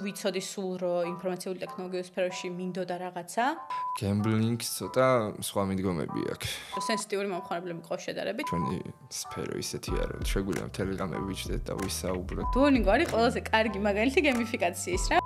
ვიცოდი სულ რომ ინფორმაციული ტექნოლოგიების სფეროში მინდოდა რაღაცა. გემბლინგს ცოტა სხვა მიდგომები აქვს. სენსიტიური მომხმარებლები ყო შედარებით. ჩვენი სფერო ისეთია რომ შეგვიძლია ტელეგრამები ვიჩდეთ და ვისაუბროთ. დუოლინგო არის ყველაზე კარგი მაგალითი გემიფიკაციის რა.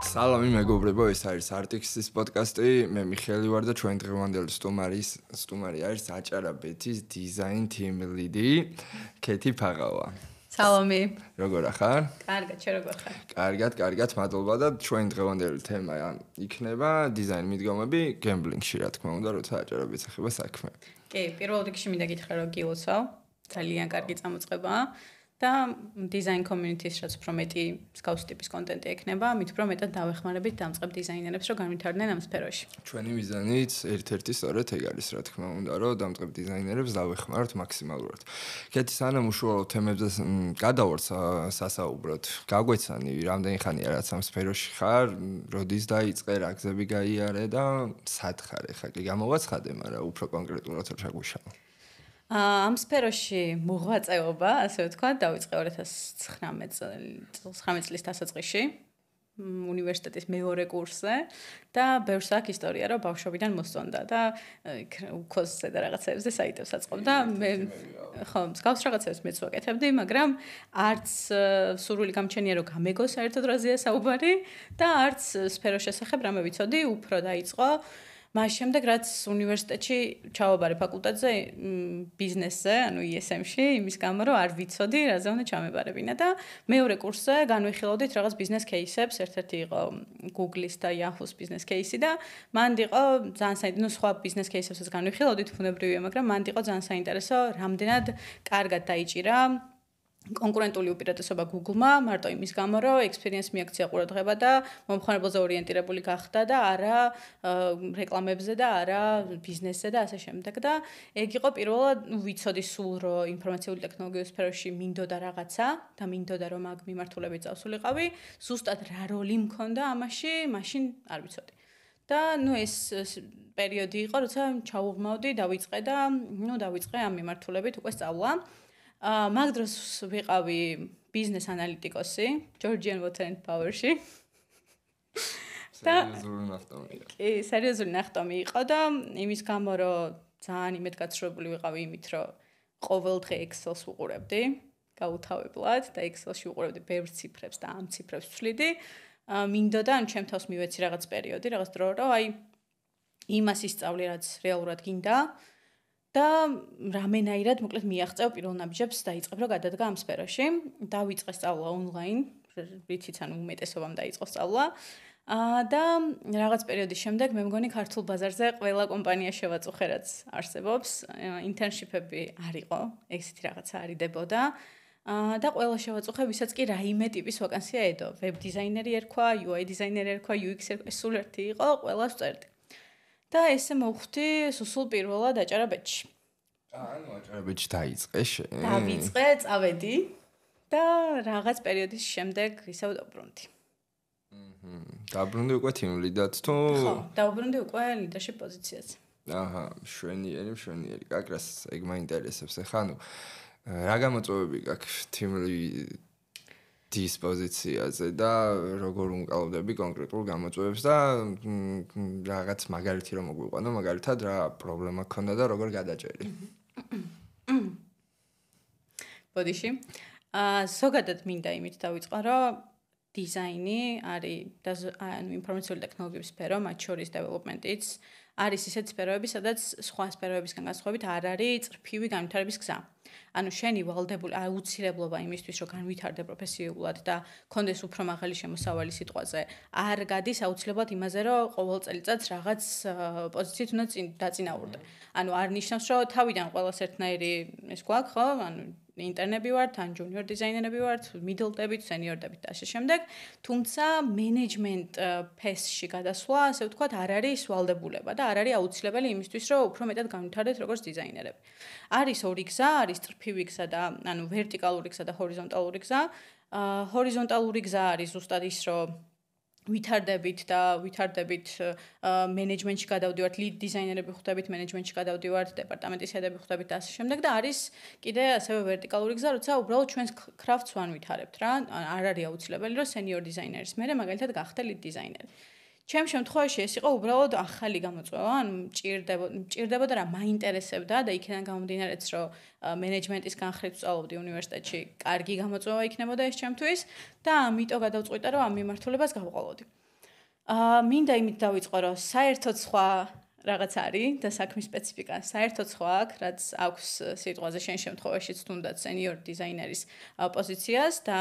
სალამი მეგობრებო, ეს არის Artix-ის პოდკასტი. მე მიხელი ვარ და ჩვენ დღევანდელი სტუმარის სტუმარი არის აჭარა ბეთის დიზაინ team lead-ი, კეთი ფაღავა. სალამი. როგორ ახარ? კარგად, შე როგორ ხარ? კარგად, კარგად, მადლობა და ჩვენ დღევანდელი თემა იქნება დიზაინ მიდგომები გემბლინგში, რა თქმა უნდა, როცა აჭარობით ეხება საქმე. კი, პირველ რიგში მინდა გითხრა რომ გილოცავ. ძალიან კარგი წამოწყებაა. და დიზაინ კომიუნიტის რაც უფრო მეტი სკაუს ტიპის კონტენტი ექნება, მით უფრო მეტად დავეხმარებით დამწყებ დიზაინერებს, რომ განვითარდნენ ამ სფეროში. ჩვენი მიზანიც ერთ-ერთი სწორედ ეგ არის, რა თქმა უნდა, რომ დამწყებ დიზაინერებს დავეხმაროთ მაქსიმალურად. კეთი სანამ უშუალო თემებზე გადავართ სასაუბროთ, გაგვეცანი, რამდენი ხანია რაც ამ სფეროში ხარ, როდის დაიწყე, რა გზები გაიარე და სად ხარ ახლა? კი გამოვაცხადე, მაგრამ უფრო კონკრეტულად რა შეგვიშალა. ამ სფეროში მოღვაწეობა, ასე ვთქვა, დაიწყე 2019 წელს, 19 წლის დასაწყისში უნივერსიტეტის მეორე კურსზე და ბევრს აქვს ისტორია, რომ ბავშვობიდან მოსწონდა და უქოსზე და რაღაცებზე საიტებს აწყობდა. მე ხო, მსგავს რაღაცებს მეც ვაკეთებდი, მაგრამ არც სურვილი გამჩენია, რომ გამეგო საერთოდ რაზეა საუბარი და არც სფეროს შესახებ რამე ვიცოდი, უფრო დაიწყო მას შემდეგ რაც უნივერსიტეტში ჩავაბარე ფაკულტეტზე ბიზნესზე, ანუ ISM-ში, იმის გამო რომ არ ვიცოდი, რაზე უნდა ჩამებარებინა და მეორე კურსზე განვიხილავდით რაღაც ბიზნეს кейსებს, ერთ-ერთი იყო Google-ის და Yahoo-ის ბიზნეს кейსი და მანდ იყო ძალიან საინტერესო სხვა ბიზნეს кейსებსაც განვიხილავდით, ფუნებრივია, მაგრამ მანდ იყო ძალიან საინტერესო, რამდენად კარგად დაიჭირა კონკურენტული უპირატესობა Google-მა მარტო იმის გამო, რომ experience მიაქცია ყურადღება და მომხმარებელზე ორიენტირებული გახდა და არა რეკლამებზე და არა ბიზნესზე და ასე შემდეგ და ეგ იყო პირველად ვიცოდი სულ რომ ინფორმაციული ტექნოლოგიების სფეროში მინდოდა რაღაცა და მინდოდა რომ მაგ მიმართულებით წავსულიყავი, ზუსტად რა როლი მქონდა ამაში, მაშინ არ ვიცოდი. და ნუ ეს პერიოდი იყო, როცა ჩაუღმავდი, დავიწყე და ნუ დავიწყე ამ მიმართულებით უკვე სწავლა. აა მაგ დროს ვიყავი ბიზნეს ანალიტიკოსი Georgian Water and Power-ში. და სერიოზული ნახტომი. კი, სერიოზული ნახტომი იყო და იმის გამო რომ ძალიან იმედგაცრუებული ვიყავი იმით, რომ ყოველ დღე Excel-ს ვუყურებდი, გაუთავებლად და Excel-ში ვუყურებდი ბევრ ციფრებს და ამ ციფრებს ვშლიდი. აა მინდოდა ან ჩემ თავს მივეცი რაღაც პერიოდი, რაღაც დრო, რომ აი იმას ისწავლე, რაც რეალურად გინდა. და რამენაირად მოკლედ მიაღწევ პირველ ნაბიჯებს დაიწყებ რომ გადადგა ამ სფეროში. დავიწყე სწავლა ონლაინ რითიც ანუ უმეტესობამ დაიწყო სწავლა. აა და რაღაც პერიოდის შემდეგ მე მგონი ქართულ ბაზარზე ყველა კომპანია შევაწუხე რაც არსებობს. ინტერნშიპები არ იყო ეგეთი რაღაცა არიდებოდა აა და ყველა შევაწუხე ვისაც კი რაიმე ტიპის ვაკანსია ედო. ვებ დიზაინერი ერქვა UI დიზაინერი ერქვა UX ერქვა სულ ერთი იყო ყველას წერდი და ესე მოვხვდი სულ პირველად აჭარაბეთში. ანუ აჭარაბეთში დაიწყე შე? დავიწყე, წავედი და რაღაც პერიოდის შემდეგ ისევ დაბრუნდი. აჰა. დაბრუნდი უკვე თიმლიდად თუ? ხო, დაბრუნდი უკვე ლიდერშიპ პოზიციაზე. აჰა, შვენიერი, შვენიერი. კაკრას ეგ მაინტერესებს. ეხა ნუ რა გამოწვევები გაქვს თიმლიდ დისპოზიციაზე და როგორ უმკალობდები კონკრეტულ გამოწვევებს და რაღაც მაგალითი რომ მოგვიყვანო, მაგალითად რა პრობლემა ქონდა და როგორ გადაჭერი. ბოდიში. აა ზოგადად მინდა იმით დავიწყო, რომ დიზაინი არის ანუ ინფორმაციული ტექნოლოგიების სფერო, მათ შორის დეველოპმენტიც არის ისეთ სფეროები, სადაც სხვა სფეროებისგან განსხვავებით არ არის წრფივი განვითარების გზა. ანუ შენი ვალდებული აუცილებლობა იმისთვის, რომ განვითარდე პროფესიულად და კონდეს უფრო მაღალი შემოსავალი სიტყვაზე, არ გადის აუცილებლად იმაზე, რომ ყოველ წელიწადს რაღაც პოზიციით უნდა დაწინაურდე. ანუ არ ნიშნავს, რომ თავიდან ყოველს ერთნაირი ეს გვაქვს, ხო? ანუ ინტერნები ვართ, ან ჯუნიორ დიზაინერები ვართ, მიდლდებით, სენიორდებით და ასე შემდეგ. თუმცა მენეჯმენტ ფესში გადასვლა, ასე ვთქვათ, არ არის ვალდებულება და არ არის აუცილებელი იმისთვის, რომ უფრო მეტად განვითარდეთ როგორც დიზაინერები. არის ორი გზა, არის წრფივი გზა და ანუ ვერტიკალური გზა და ჰორიზონტალური გზა. აა ჰორიზონტალური გზა არის ზუსტად ის, რომ ვითარდებით და ვითარდებით მენეჯმენტში გადავდივართ, ლიდ დიზაინერები ხვდებით, მენეჯმენტში გადავდივართ, დეპარტამენტის ჰედები ხვდებით და ასე შემდეგ და არის კიდე ასევე ვერტიკალური გზა, როცა უბრალოდ ჩვენს კრაფტს ვან ვითარებთ რა. არ არის აუცილებელი რომ სენიორ დიზაინერის მერე მაგალითად გახდე ლიდ დიზაინერი. ჩემ შემთხვევაში ეს იყო უბრალოდ ახალი გამოწვევა, ან მჭირდება მჭირდებოდა რა მაინტერესებდა და იქიდან გამომდინარეც რომ მენეჯმენტის განხრით ვსწავლობდი უნივერსიტეტში, კარგი გამოწვევა იქნებოდა ეს ჩემთვის და ამიტომ გადავწყვიტე რომ ამ მიმართულებას გავყოლოდი. აა მინდა იმით დავიწყო რომ საერთოდ სხვა რაღაც არის და საქმის სპეციფიკა საერთოდ სხვა აქვს, რაც აქვს სიტყვაზე შენ შემთხვევაში თუნდაც სენიორ დიზაინერის პოზიციას და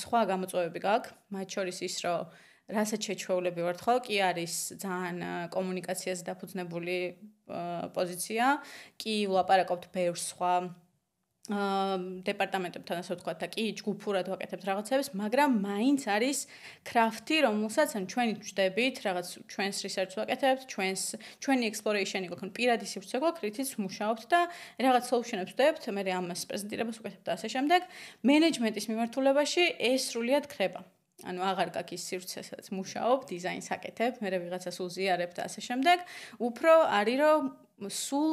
სხვა გამოწვევები გაქვს, მათ შორის ის რომ რასაც შეჩვეულები ვართ ხო კი არის ძალიან კომუნიკაციაზე დაფუძნებული პოზიცია კი ვლაპარაკობთ ბევრ სხვა აა დეპარტამენტებთან ასე ვთქვათ და კი ჯგუფურად ვაკეთებთ რაღაცებს, მაგრამ მაინც არის კრაფტი, რომელსაც ან ჩვენი ვჭდებით, რაღაც ჩვენს რისერჩს ვაკეთებთ, ჩვენს ჩვენი ექსპლორეიშენი გვაქვს, პირადი სივრცე გვაქვს, რითიც ვმუშაობთ და რაღაც სოლუშენებს ვწევთ, მე ამას პრეზენტირებას ვაკეთებ და ასე შემდეგ. მენეჯმენტის მიმართულებაში ეს სრულიად ხრება. ანუ აღარ ის სივრცე, სადაც მუშაობ, დიზაინს აკეთებ, მე რაღაცას უზიარებ და ასე შემდეგ. უფრო არის რომ სულ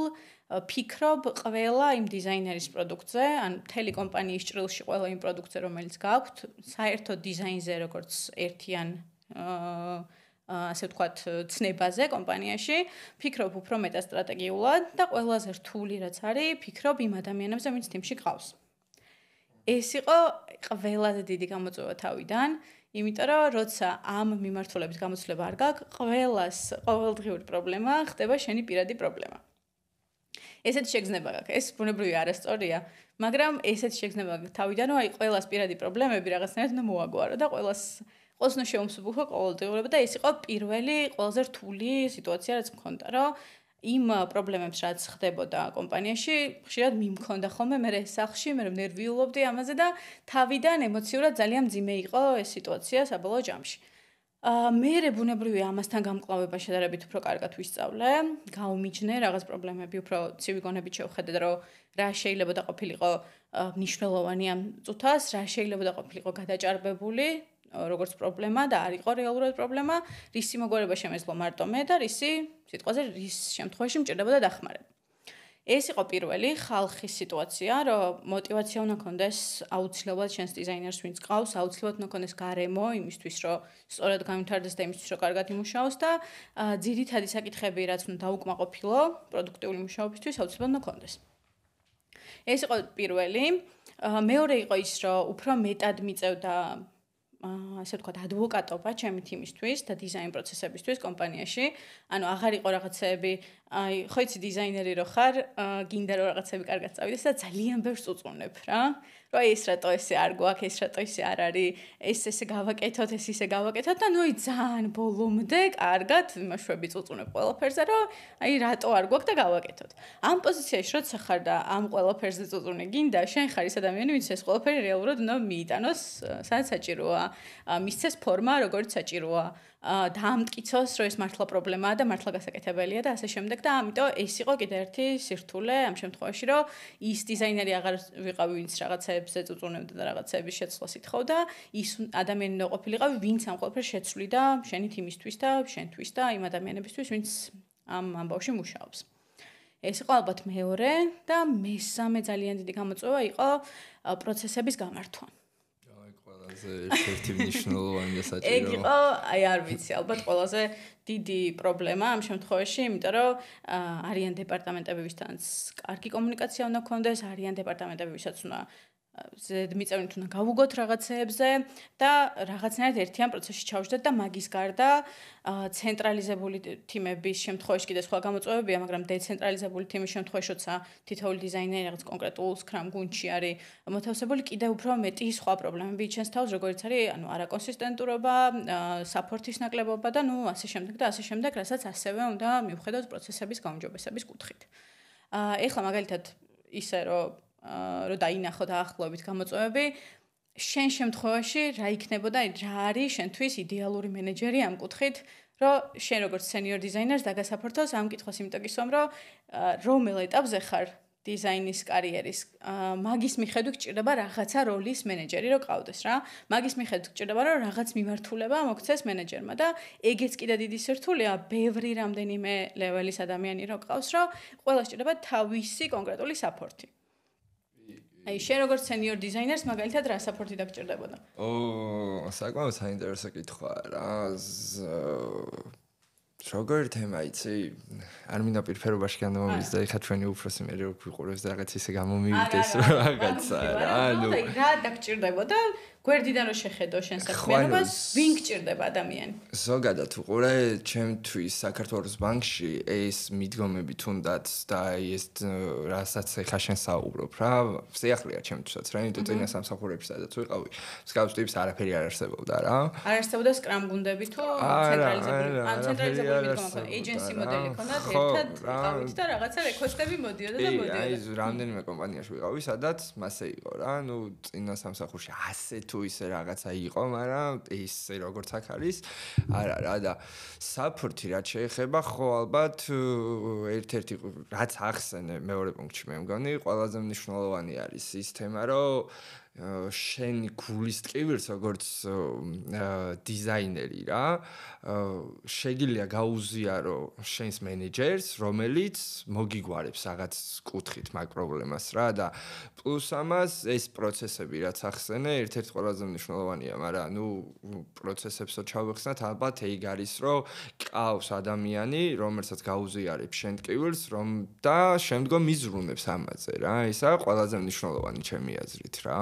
ფიქრობ ყველა იმ დიზაინერის პროდუქტზე, ან მთელი კომპანიის ჭრილში ყველა იმ პროდუქტზე, რომელიც გაქვთ, საერთო დიზაინზე როგორც ერთიან აა ასე ვთქვათ, ცნებაზე კომპანიაში, ფიქრობ უფრო მეტად სტრატეგიულად და ყველაზე რთული რაც არის, ფიქრობ იმ ადამიანებზე, ვინც თიმში ყავს. ეს იყო ყველაზე დიდი გამოწვევა თავიდან. იმიტომ რომ როცა ამ მიმართულების გამოცდილება არ გაქვს, ყველას ყოველდღიური პრობლემა ხდება შენი პირადი პრობლემა. ესეთი შეგრძნება გაქვს. ეს ბუნებრივი არასწორია, მაგრამ ესეთი შეგრძნება გაქვს თავიდან, რომ აი ყველას პირადი პრობლემები რაღაცნაირად უნდა მოაგვარო და ყველას ყველს უნდა შეუმსუბუქო ყოველდღიურობა და ეს იყო პირველი ყველაზე რთული სიტუაცია, რაც მქონდა, რომ იმ პრობლემებს რაც ხდებოდა კომპანიაში, ხშირად მიმქონდა ხოლმე მე სახში, მე ნერვიულობდი ამაზე და თავიდან ემოციურად ძალიან ძიმე იყო ეს სიტუაცია საბოლოო ჯამში. აა მე რებუნებრივი ამასთან გამკლავება შედარებით უფრო კარგად ვისწავლე, გაუმიჯნე რაღაც პრობლემები, უფრო ცივი გონებით შევხედე და რომ რა შეიძლება და ყოფილიყო მნიშვნელოვანი ამ წუთას, რა შეიძლება და ყოფილიყო გადაჭარბებული როგორც პრობლემა და არ იყო რეალურად პრობლემა, რისი მოგონება შემეძლო მარტო მე და რისი სიტყვაზე რის შემთხვევაში მჭირდებოდა დახმარება. ეს იყო პირველი ხალხის სიტუაცია, რომ мотиваცია უნდა კონდეს აუცილებლად შენს დიზაინერს ვინც ყავს, აუცილებლად უნდა კონდეს გარემო იმისთვის, რომ სწორად განვითარდეს და იმისთვის, რომ კარგად იმუშაოს და ძირითადი საკითხები, რაც უნდა დაუკმაყოფილო პროდუქტიული მუშაობისთვის, აუცილებლად უნდა კონდეს. ეს იყო პირველი. მეორე იყო ის, რომ უფრო მეტად მიწევდა ასე ვთქვათ, ადვოკატობა ჩემი თიმისთვის და დიზაინ პროცესებისთვის კომპანიაში. ანუ აღარ იყო რაღაცეები, აი, ხო იცი დიზაინერი რო ხარ, გინდა რომ რაღაცები კარგად წავიდეს და ძალიან ბევრს უწუნებ რა. რომ ეს რატო ესე არ გვაქვს, ეს რატო ესე არ არის, ეს ესე გავაკეთოთ, ეს ისე გავაკეთოთ და ნუ ძალიან ბოლომდე კარგად იმაშვები წუწუნებ ყველაფერზე, რომ აი რატო არ გვაქვს და გავაკეთოთ. ამ პოზიციაში როცა ხარ და ამ ყველაფერზე წუწუნე გინდა, შენ ხარ ის ადამიანი, ვინც ეს ყველაფერი რეალურად უნდა მიიტანოს, სადაც საჭიროა, მისცეს ფორმა, როგორც საჭიროა. დაამტკიცოს, რომ ეს მართლა პრობლემაა და მართლა გასაკეთებელია და ასე შემდეგ და ამიტომ ეს იყო კიდე ერთი სირთულე ამ შემთხვევაში, რომ ის დიზაინერი აღარ ვიყავი, ვინც რაღაცეებზე წუწუნებდა და რაღაცეების შეცვლას ითხოვდა, ის ადამიანი უნდა ყოფილიყავი, ვინც ამ ყველაფერს შეცვლიდა შენი თიმისთვის და შენთვის და იმ ადამიანებისთვის, ვინც ამ ამბავში მუშაობს. ეს იყო ალბათ მეორე და მესამე ძალიან დიდი გამოწვევა იყო პროცესების გამართვა. ყველაზე ერთ-ერთი მნიშვნელოვანი და საჭირო. ეგ იყო, აი არ ვიცი, ალბათ ყველაზე დიდი პრობლემა ამ შემთხვევაში, იმიტომ რომ არიან დეპარტამენტები, ვისთანაც კარგი კომუნიკაცია უნდა გქონდეს, არიან დეპარტამენტები, ვისაც უნდა ზედმიწევნით უნდა გავუგოთ რაღაცეებზე და რაღაცნაირად ერთიან პროცესში ჩავშდეთ და მაგის გარდა ცენტრალიზებული თიმების შემთხვევაში კიდე სხვა გამოწვევებია, მაგრამ დეცენტრალიზებული თიმის შემთხვევაში, როცა თითოეული დიზაინერი რაღაც კონკრეტულ Scrum გუნდში არის მოთავსებული, კიდე უფრო მეტი სხვა პრობლემები იჩენს თავს, როგორც არის, ანუ არაკონსისტენტურობა, საპორტის ნაკლებობა და ნუ ასე შემდეგ და ასე შემდეგ, რასაც ასევე უნდა მივხვდეთ პროცესების გაუმჯობესების კუთხით. აა ეხლა მაგალითად ისე რომ რო დაინახო დაახლოებით გამოწვევები შენ შემთხვევაში რა იქნებოდა რა არის შენთვის იდეალური მენეჯერი ამ კუთხით რომ შენ როგორც სენიორ დიზაინერს დაგასაფორთოს ამ კითხოს იმიტომ რომ რომ რომელ ეტაპზე ხარ დიზაინის კარიერის მაგის მიხედვით გჭირდება რაღაცა როლის მენეჯერი რო ყავდეს რა. მაგის მიხედვით გჭირდება რომ რაღაც მიმართულება მოგცეს მენეჯერმა და ეგეც კიდე დიდი სირთულეა, ბევრი რამდენიმე ლეველის ადამიანი რო ყავს, რომ ყველა სჭირდება თავისი კონკრეტული საფორთი. აი, შენ როგორც სენიორ დიზაინერს მაგალითად რა საფორთი დაგჭირდებოდა? ო, საკმაოდ საინტერესო კითხვა რა. როგორ თემა იცი? არ მინდა პირფერობაში განმომივიდეს და ეხა ჩვენი უფროსი მე რო ვიყურებს და რაღაც ისე გამომივიდეს რაღაცა რა. ანუ რა დაგჭირდებოდა? გვერდიდან რო შეხედო შენ საქმიანობას, ვინ გჭირდება ადამიანი? ზოგადად უყურე, ჩემთვის საქართველოს ბანკში ეს მიდგომები თუნდაც და ეს რასაც ეხა შენ საუბრობ რა, შეახლია ჩემთვისაც რა, იმიტომ წინა სამსახურებში სადაც ვიყავი, მსგავს ტიპს არაფერი არ არსებობდა რა. არ არსებობდა სკრამ გუნდები თუ ცენტრალიზებული, ან ცენტრალიზებული მიდგომა, ეჯენსი მოდელი ქონდა ერთად ვიყავით და რაღაცა რეკვესტები მოდიოდა და მოდიოდა. აი, რამდენიმე კომპანიაში ვიყავი, სადაც მასე იყო რა, ნუ წინა სამსახურში ასე თუ ისე რაღაცა იყო, მაგრამ ისე როგორც აქ არის, არა რა და საფორთი რაც შეეხება, ხო ალბათ ერთ-ერთი რაც ახსენე მეორე პუნქტში მე მგონი, ყველაზე მნიშვნელოვანი არის ის თემა, რომ შენი გულისტკივირს როგორც დიზაინერი რა შეგიძლია გაუზიარო შენს მენეჯერს რომელიც მოგიგვარებს რაღაც კუთხით მაგ პრობლემას რა და პლუს ამას ეს პროცესები რაც ახსენე ერთ-ერთი ყველაზე მნიშვნელოვანია მაგრამ ნუ პროცესებსო ჩავეხსნათ ალბათ ეგ არის რომ ყავს ადამიანი რომელსაც გაუზიარებს შენ ტკივილს რომ და შემდგომ იზრუნებს ამაზე რა ესა ყველაზე მნიშვნელოვანი ჩემი აზრით რა.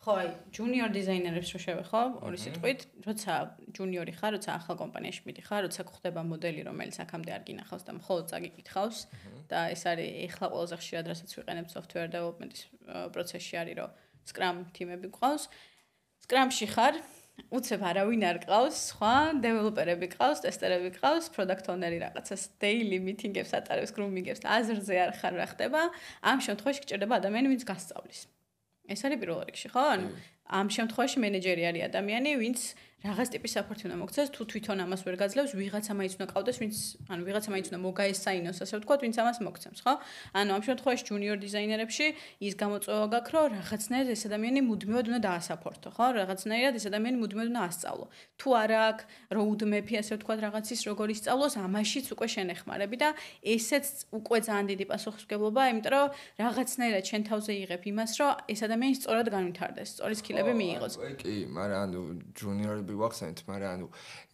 ხო, აი, ჯუნიორ დიზაინერებს რო შევეხო, ორი სიტყვით, როცა ჯუნიორი ხარ, როცა ახალ კომპანიაში მიდიხარ, როცა გხვდება მოდელი, რომელიც აქამდე არ გინახავს და მხოლოდ წაგიკითხავს და ეს არის ეხლა ყველაზე ხშირად რასაც ვიყენებ software development-ის პროცესში არის, რომ Scrum თიმები გყავს. Scrum-ში ხარ, უცებ არავინ არ ყავს, სხვა დეველოპერები ყავს, ტესტერები ყავს, product owner-ი რაღაცას daily meeting-ებს ატარებს, grooming-ებს, აზრზე არ ხარ რა ხდება. ამ შემთხვევაში გჭირდება ადამიანი, ვინც გასწავლის. ეს არის პირველ რიგში, ხო? ანუ ამ შემთხვევაში მენეჯერი არის ადამიანი, ვინც რაღაც ტიპის საფორთი უნდა მოგცეს, თუ თვითონ ამას ვერ გაძლევს, ვიღაცა მაინც უნდა ყავდეს, ვინც ანუ ვიღაცა მაინც უნდა მოგაესაინოს, ასე ვთქვათ, ვინც ამას მოგცემს, ხო? ანუ ამ შემთხვევაში ჯუნიორ დიზაინერებში ის გამოწვევა გაქვს, რომ რაღაცნაირად ეს ადამიანი მუდმივად უნდა დაასაფორთო, ხო? რაღაცნაირად ეს ადამიანი მუდმივად უნდა ასწავლო. თუ არა აქვს roadmap-ი, ასე ვთქვათ, რაღაცის როგორ ისწავლოს, ამაშიც უკვე შენეხმარები და ესეც უკვე ძალიან დიდი პასუხისმგებლობაა, იმიტომ რომ რაღაცნაირად შენ თავზე იღებ იმას, რომ ეს ადამიანი სწორად განვითარდეს, სწორი სკილები მიიღოს. კი, მაგრამ ანუ ჯუნიორები ვიღები ვახსენეთ, მაგრამ ანუ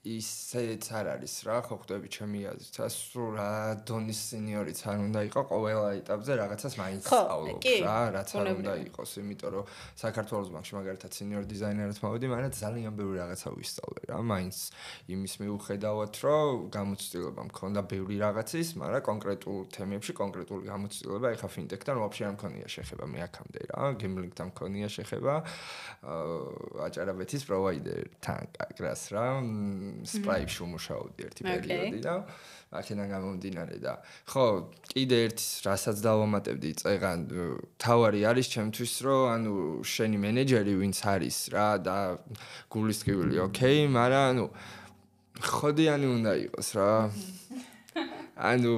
ისეც არ არის რა, ხო ხვდები ჩემი აზრით, ასურ რა დონის სენიორიც არ უნდა იყოს ყველა ეტაპზე რაღაცას მაინც სწავლობს რა, რაც არ უნდა იყოს, იმიტომ რომ საქართველოს ბანკში მაგალითად სენიორ დიზაინერად მოვიდი, მაგრამ ძალიან ბევრი რაღაცა ვისწავლე რა, მაინც იმის მიუხედავად, რომ გამოცდილება მქონდა ბევრი რაღაცის, მაგრამ კონკრეტულ თემებში კონკრეტული გამოცდილება ეხა ფინტექთან ვაფშე არ მქონია შეხება მე აქამდე რა, გემლინგთან მქონია შეხება აჭარაბეთის პროვაიდერთან კაკრას რა სპრაიფში უმუშაობდი ერთი პერიოდი და აქედან გამომდინარე და ხო კიდე ერთ რასაც დავამატებდი წეგან თავარი არის ჩემთვის რომ ანუ შენი მენეჯერი ვინც არის რა და გულისკივილი ოკეი მაგრამ ანუ ხოდიანი უნდა იყოს რა. ანუ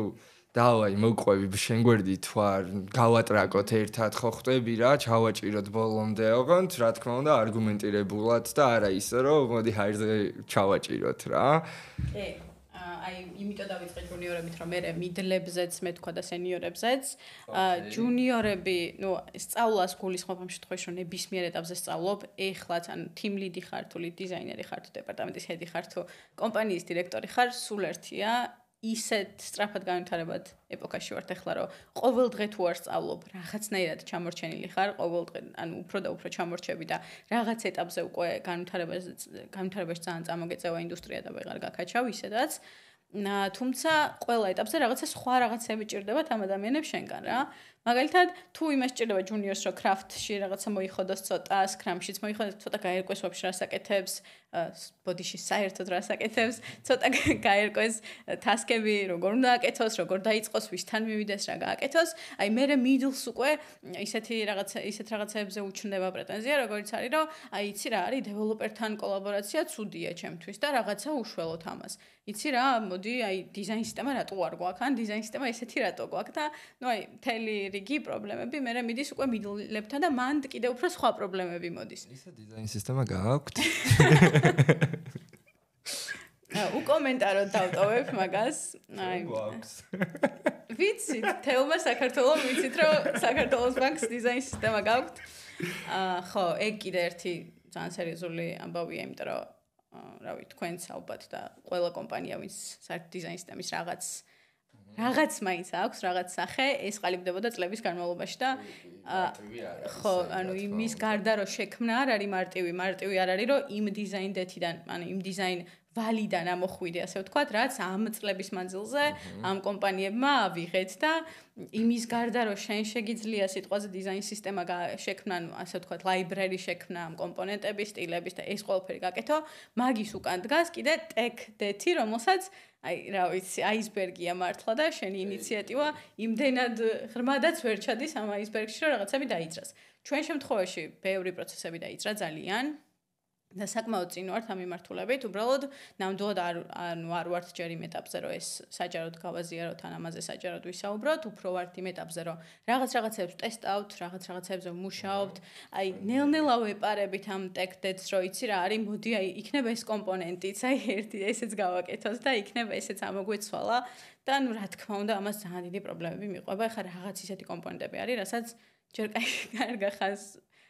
დავაი მოყვევი შენ გვერდი თუ არ გავატრაკოთ ერთად ხო ხვდები რა ჩავაჭიროთ ბოლომდე ოღონდ რა თქმა უნდა არგუმენტირებულად და არა ისე რომ მოდი ჰაერზე ჩავაჭიროთ რა. კი აი იმიტომ დავიწყე ჯუნიორებით რომ მე მიდლებზეც მე თქვა და სენიორებზეც. ჯუნიორები ნუ სწავლას გულისხმობ ამ შემთხვევაში რომ ნებისმიერ ეტაპზე სწავლობ ეხლაც ან team lead-ი ხარ თუ lead designer-ი ხარ თუ დეპარტამენტის head-ი ხარ თუ კომპანიის დირექტორი ხარ სულ ერთია ისეთ სწრაფად განვითარებად ეპოქაში ვართ ახლა რომ ყოველ დღე თუ არ სწავლობ რაღაცნაირად ჩამორჩენილი ხარ ყოველ დღე ანუ უფრო და უფრო ჩამორჩები და რაღაც ეტაპზე უკვე განვითარებას განვითარებაში ძალიან წამოგეწევა ინდუსტრია და ვეღარ გაკაჩავ ისედაც. თუმცა ყველა ეტაპზე რაღაცა სხვა რაღაცები ჭირდებათ ამ ადამიანებს შენგან რა მაგალითად, თუ იმას ჭირდება ჯუნიორს, რომ კრაფტში რაღაცა მოიხოდოს ცოტა, სკრამშიც მოიხოდოს ცოტა გაერკვეს ვაფშე რასაკეთებს, ბოდიში საერთოდ რასაკეთებს, ცოტა გაერკვეს ტასკები, როგორ უნდა აკეთოს, როგორ დაიწყოს, ვისთან მივიდეს, რა გააკეთოს. აი მე მიდლს უკვე ისეთი რაღაცა ისეთ რაღაცეებზე უჩნდება პრეტენზია, როგორც არის, რომ აი იცი რა არის დეველოპერთან კოლაბორაცია ცუდია ჩემთვის და რაღაცა უშველოთ ამას. იცი რა, მოდი აი დიზაინ სისტემა რატო არ გვაქვს? ან დიზაინ სისტემა ესეთი რატო გვაქვს და ნუ აი თელი რიგი პრობლემები მე მიდის უკვე მიდლებთან და მან კიდე უფრო სხვა პრობლემები მოდის. ისა დიზაინ სისტემა გააქვთ? უკომენტარო დავტოვებ მაგას. აი. ვიცი, თეომა საქართველოს ვიცით რომ საქართველოს ბანკს დიზაინ სისტემა გაქვთ. აა ხო, ეგ კიდე ერთი ძალიან სერიოზული ამბავია, იმიტომ რომ რა ვიცი, თქვენც ალბათ და ყველა კომპანია ვინც საერთოდ დიზაინ სისტემის რაღაც რაღაც მაინც აქვს, რაღაც სახე, ეს ყალიბდებოდა წლების განმავლობაში და ხო, ანუ იმის გარდა რომ შექმნა არ არის მარტივი, მარტივი არ არის რომ იმ დიზაინ დეთიდან, ანუ იმ დიზაინ ვალიდან ამოხვიდე, ასე ვთქვათ, რაც ამ წლების მანძილზე ამ კომპანიებმა ავიღეთ და იმის გარდა რომ შენ შეგიძლია სიტყვაზე დიზაინ სისტემა შექმნან, ასე ვთქვათ, ლაიბრერი შექმნა ამ კომპონენტების, სტილების და ეს ყველაფერი გაკეთო, მაგის უკან დგას კიდე tech debt-ი, რომელსაც აი, რა ვიცი, აისბერგია მართლა და შენი ინიციატივა იმდენად ღრმადაც ვერ ჩადის ამ აისბერგში, რომ რაღაცები დაიძრას. ჩვენ შემთხვევაში ბევრი პროცესები დაიძრა ძალიან. და საკმაოდ წინ ვართ ამ მიმართულებით, უბრალოდ ნამდვილად არ ანუ არ ვართ ჯერ იმ ეტაპზე, რომ ეს საჯაროდ გავაზიაროთ, ან ამაზე საჯაროდ ვისაუბროთ, უფრო ვართ იმ ეტაპზე, რომ რაღაც რაღაცებს ტესტავთ, რაღაც რაღაცებზე ვმუშაობთ, აი ნელ-ნელა ვეპარებით ამ ტექდეთს, რომ იცი რა არის, მოდი აი იქნება ეს კომპონენტიც, აი ერთი ესეც გავაკეთოთ და იქნება ესეც ამოგვეცვალა. და ნუ რა თქმა უნდა, ამას ძალიან დიდი პრობლემები მიყვება, ეხლა რაღაც ისეთი კომპონენტები არის, რასაც ჯერ კაი კარგა ხას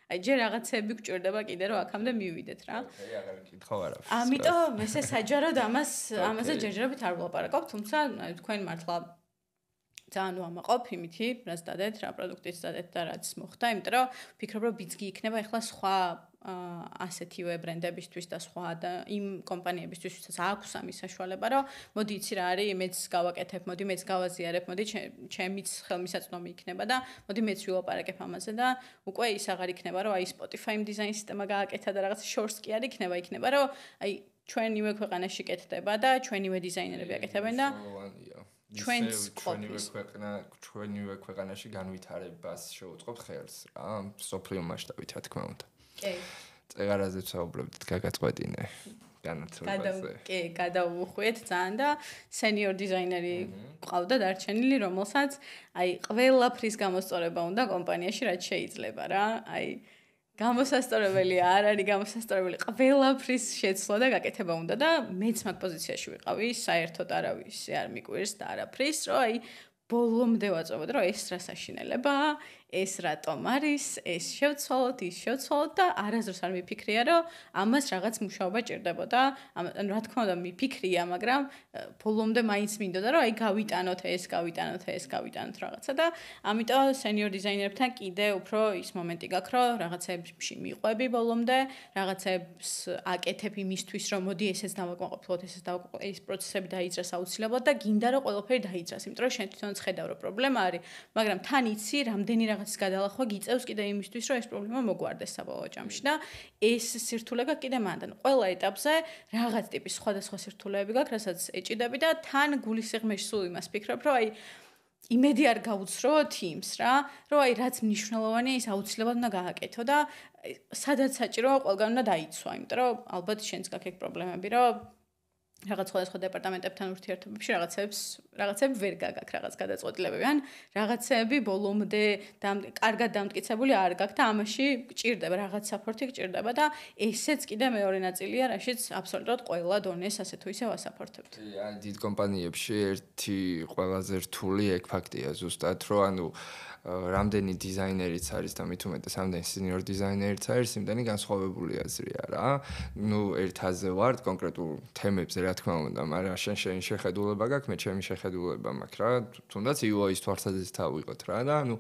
აი ჯერ რაღაცები გჭირდება კიდე რომ აქამდე მივიდეთ რა. ოკეი, აღარ მკითხავ არაფერს. ამიტომ ესე საჯაროდ ამას ამაზე ჯერჯერობით არ ვლაპარაკობ, თუმცა თქვენ მართლა ძალიან ვამაყობ იმითი, რაც დადეთ, რა პროდუქტის დადეთ და რაც მოხდა, იმიტომ რომ ვფიქრობ რომ ბიცგი იქნება ახლა სხვა ასეთივე ბრენდებისთვის და სხვა და იმ კომპანიებისთვის, ვისაც აქვს ამის საშუალება, რომ მოდი იცი რა არის, მეც გავაკეთებ, მოდი მეც გავაზიარებ, მოდი ჩემიც ხელმისაწვდომი იქნება და მოდი მეც ვილაპარაკებ ამაზე და უკვე ის აღარ იქნება, რომ აი Spotify-ი დიზაინ სისტემა გააკეთა და რაღაც shorts კი არ იქნება, იქნება, რომ აი ჩვენივე ქვეყანაში კეთდება და ჩვენივე დიზაინერები აკეთებენ და ჩვენს ჩვენივე ქვეყანა ჩვენივე ქვეყანაში განვითარებას შეუწყობ ხელს რა სოფლიო მასშტაბით რა თქმა უნდა კი. წეგარაზე ვსაუბრობთ გაგაწყვეტინე განათლებაზე. კი, გადავუხვიეთ ძალიან და სენიორ დიზაინერი ყავდა დარჩენილი, რომელსაც აი ყველაფრის გამოსწორება უნდა კომპანიაში რაც შეიძლება რა. აი გამოსასწორებელი არ არის გამოსასწორებელი ყველაფრის შეცვლა და გაკეთება უნდა და მეც მაგ პოზიციაში ვიყავი საერთოდ არავის არ მიკვირს და არაფრის რომ აი ბოლომდე ვაწოვოთ რომ ეს რა საშინელება ეს რატომ არის, ეს შევცვალოთ, ის შევცვალოთ და არასდროს არ მიფიქრია, რომ ამას რაღაც მუშაობა ჭირდებოდა. ანუ რა თქმა უნდა მიფიქრია, მაგრამ ბოლომდე მაინც მინდოდა, რომ აი გავიტანოთ ეს, გავიტანოთ ეს, გავიტანოთ რაღაცა. და ამიტომ სენიორ დიზაინერებთან კიდე უფრო ის მომენტი გაქვს, რომ რაღაცებში მიყვები ბოლომდე, რაღაცებს აკეთებ იმისთვის, რომ მოდი ესეც დავაკმაყოფილოთ, ესეც დავაკმაყოფილოთ, ეს პროცესები დაიძრას აუცილებლად და გინდა რომ ყველაფერი დაიძრას, იმიტომ რომ შენ თვითონ ხედავ რომ პრობლემა არის, მაგრამ თან იცი რამდენი რაღაცის გადალახვა გიწევს კიდე იმისთვის, რომ ეს პრობლემა მოგვარდეს საბოლოო ჯამში და ეს სირთულე გაქვს კიდე მანდან. ყველა ეტაპზე რაღაც ტიპის სხვადასხვა სირთულეები გაქვს, რასაც ეჭიდები და თან გულისიღმეში სულ იმას ფიქრობ, რომ აი იმედი არ გაუცრო teams რა, რომ აი რაც მნიშვნელოვანია, ის აუცილებლად უნდა გააკეთო და სადაც საჭიროა, ყველგან უნდა დაიცვა, იმიტომ რომ ალბათ შენც გაქვს ეგ პრობლემები, რომ რაღაც სხვადასხვა დეპარტამენტებთან ურთიერთობებში რაღაცებს რაღაცები ვერ გაგაქვს რაღაც გადაწყვეტილებები ან რაღაცები ბოლომდე კარგად დამტკიცებული არ გაქვს და ამაში გჭირდება რაღაც საფორთი გჭირდება და ესეც კიდე მეორე ნაწილია რაშიც აბსოლუტურად ყველა დონეს ასე თუ ისე ვასაფორთებთ. ან დიდ კომპანიებში ერთი ყველაზე რთული ეგ ფაქტია ზუსტად რომ ანუ რამდენი დიზაინერიც არის და მით უმეტეს რამდენი სინიორ დიზაინერიც არის, იმდენი განსხვავებული აზრია რა. ნუ ერთაზე ვარ კონკრეტულ თემებზე, რა თქმა უნდა, მაგრამ შენ შენ შეხედულება გაქვს, მე ჩემი შეხედულება მაქვს რა. თუნდაც UI-ის თვალსაზრისით ავიღოთ რა და ნუ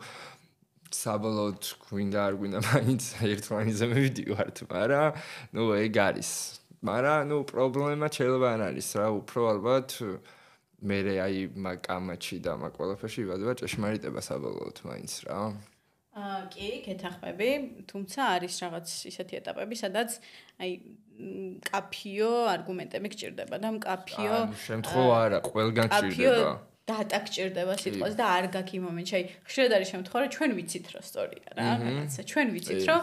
საბოლოოდ გვინდა არ გვინდა მაინც ერთმანეთზე მივიდივართ, მაგრამ ნუ ეგ არის. მაგრამ ნუ პრობლემა შეიძლება არ არის რა, უფრო ალბათ მე აი მაგამაჩი და მაგ ყველაფერში ვადება ჭეშმარიტება საბოლოოდ მაინც რა. აა კი, გეთახმები, თუმცა არის რაღაც ისეთი ეტაპები, სადაც აი კაფიო არგუმენტები გჭირდება და მკაფიო აა შემთხვევა არა, ყველგან გჭირდება. დატა გჭირდება სიტყვას და არ გაქვს იმ მომენტში, აი ხშირად არის შემთხვევა, რომ ჩვენ ვიცით რა სწორია რა, რაღაცა ჩვენ ვიცით, რომ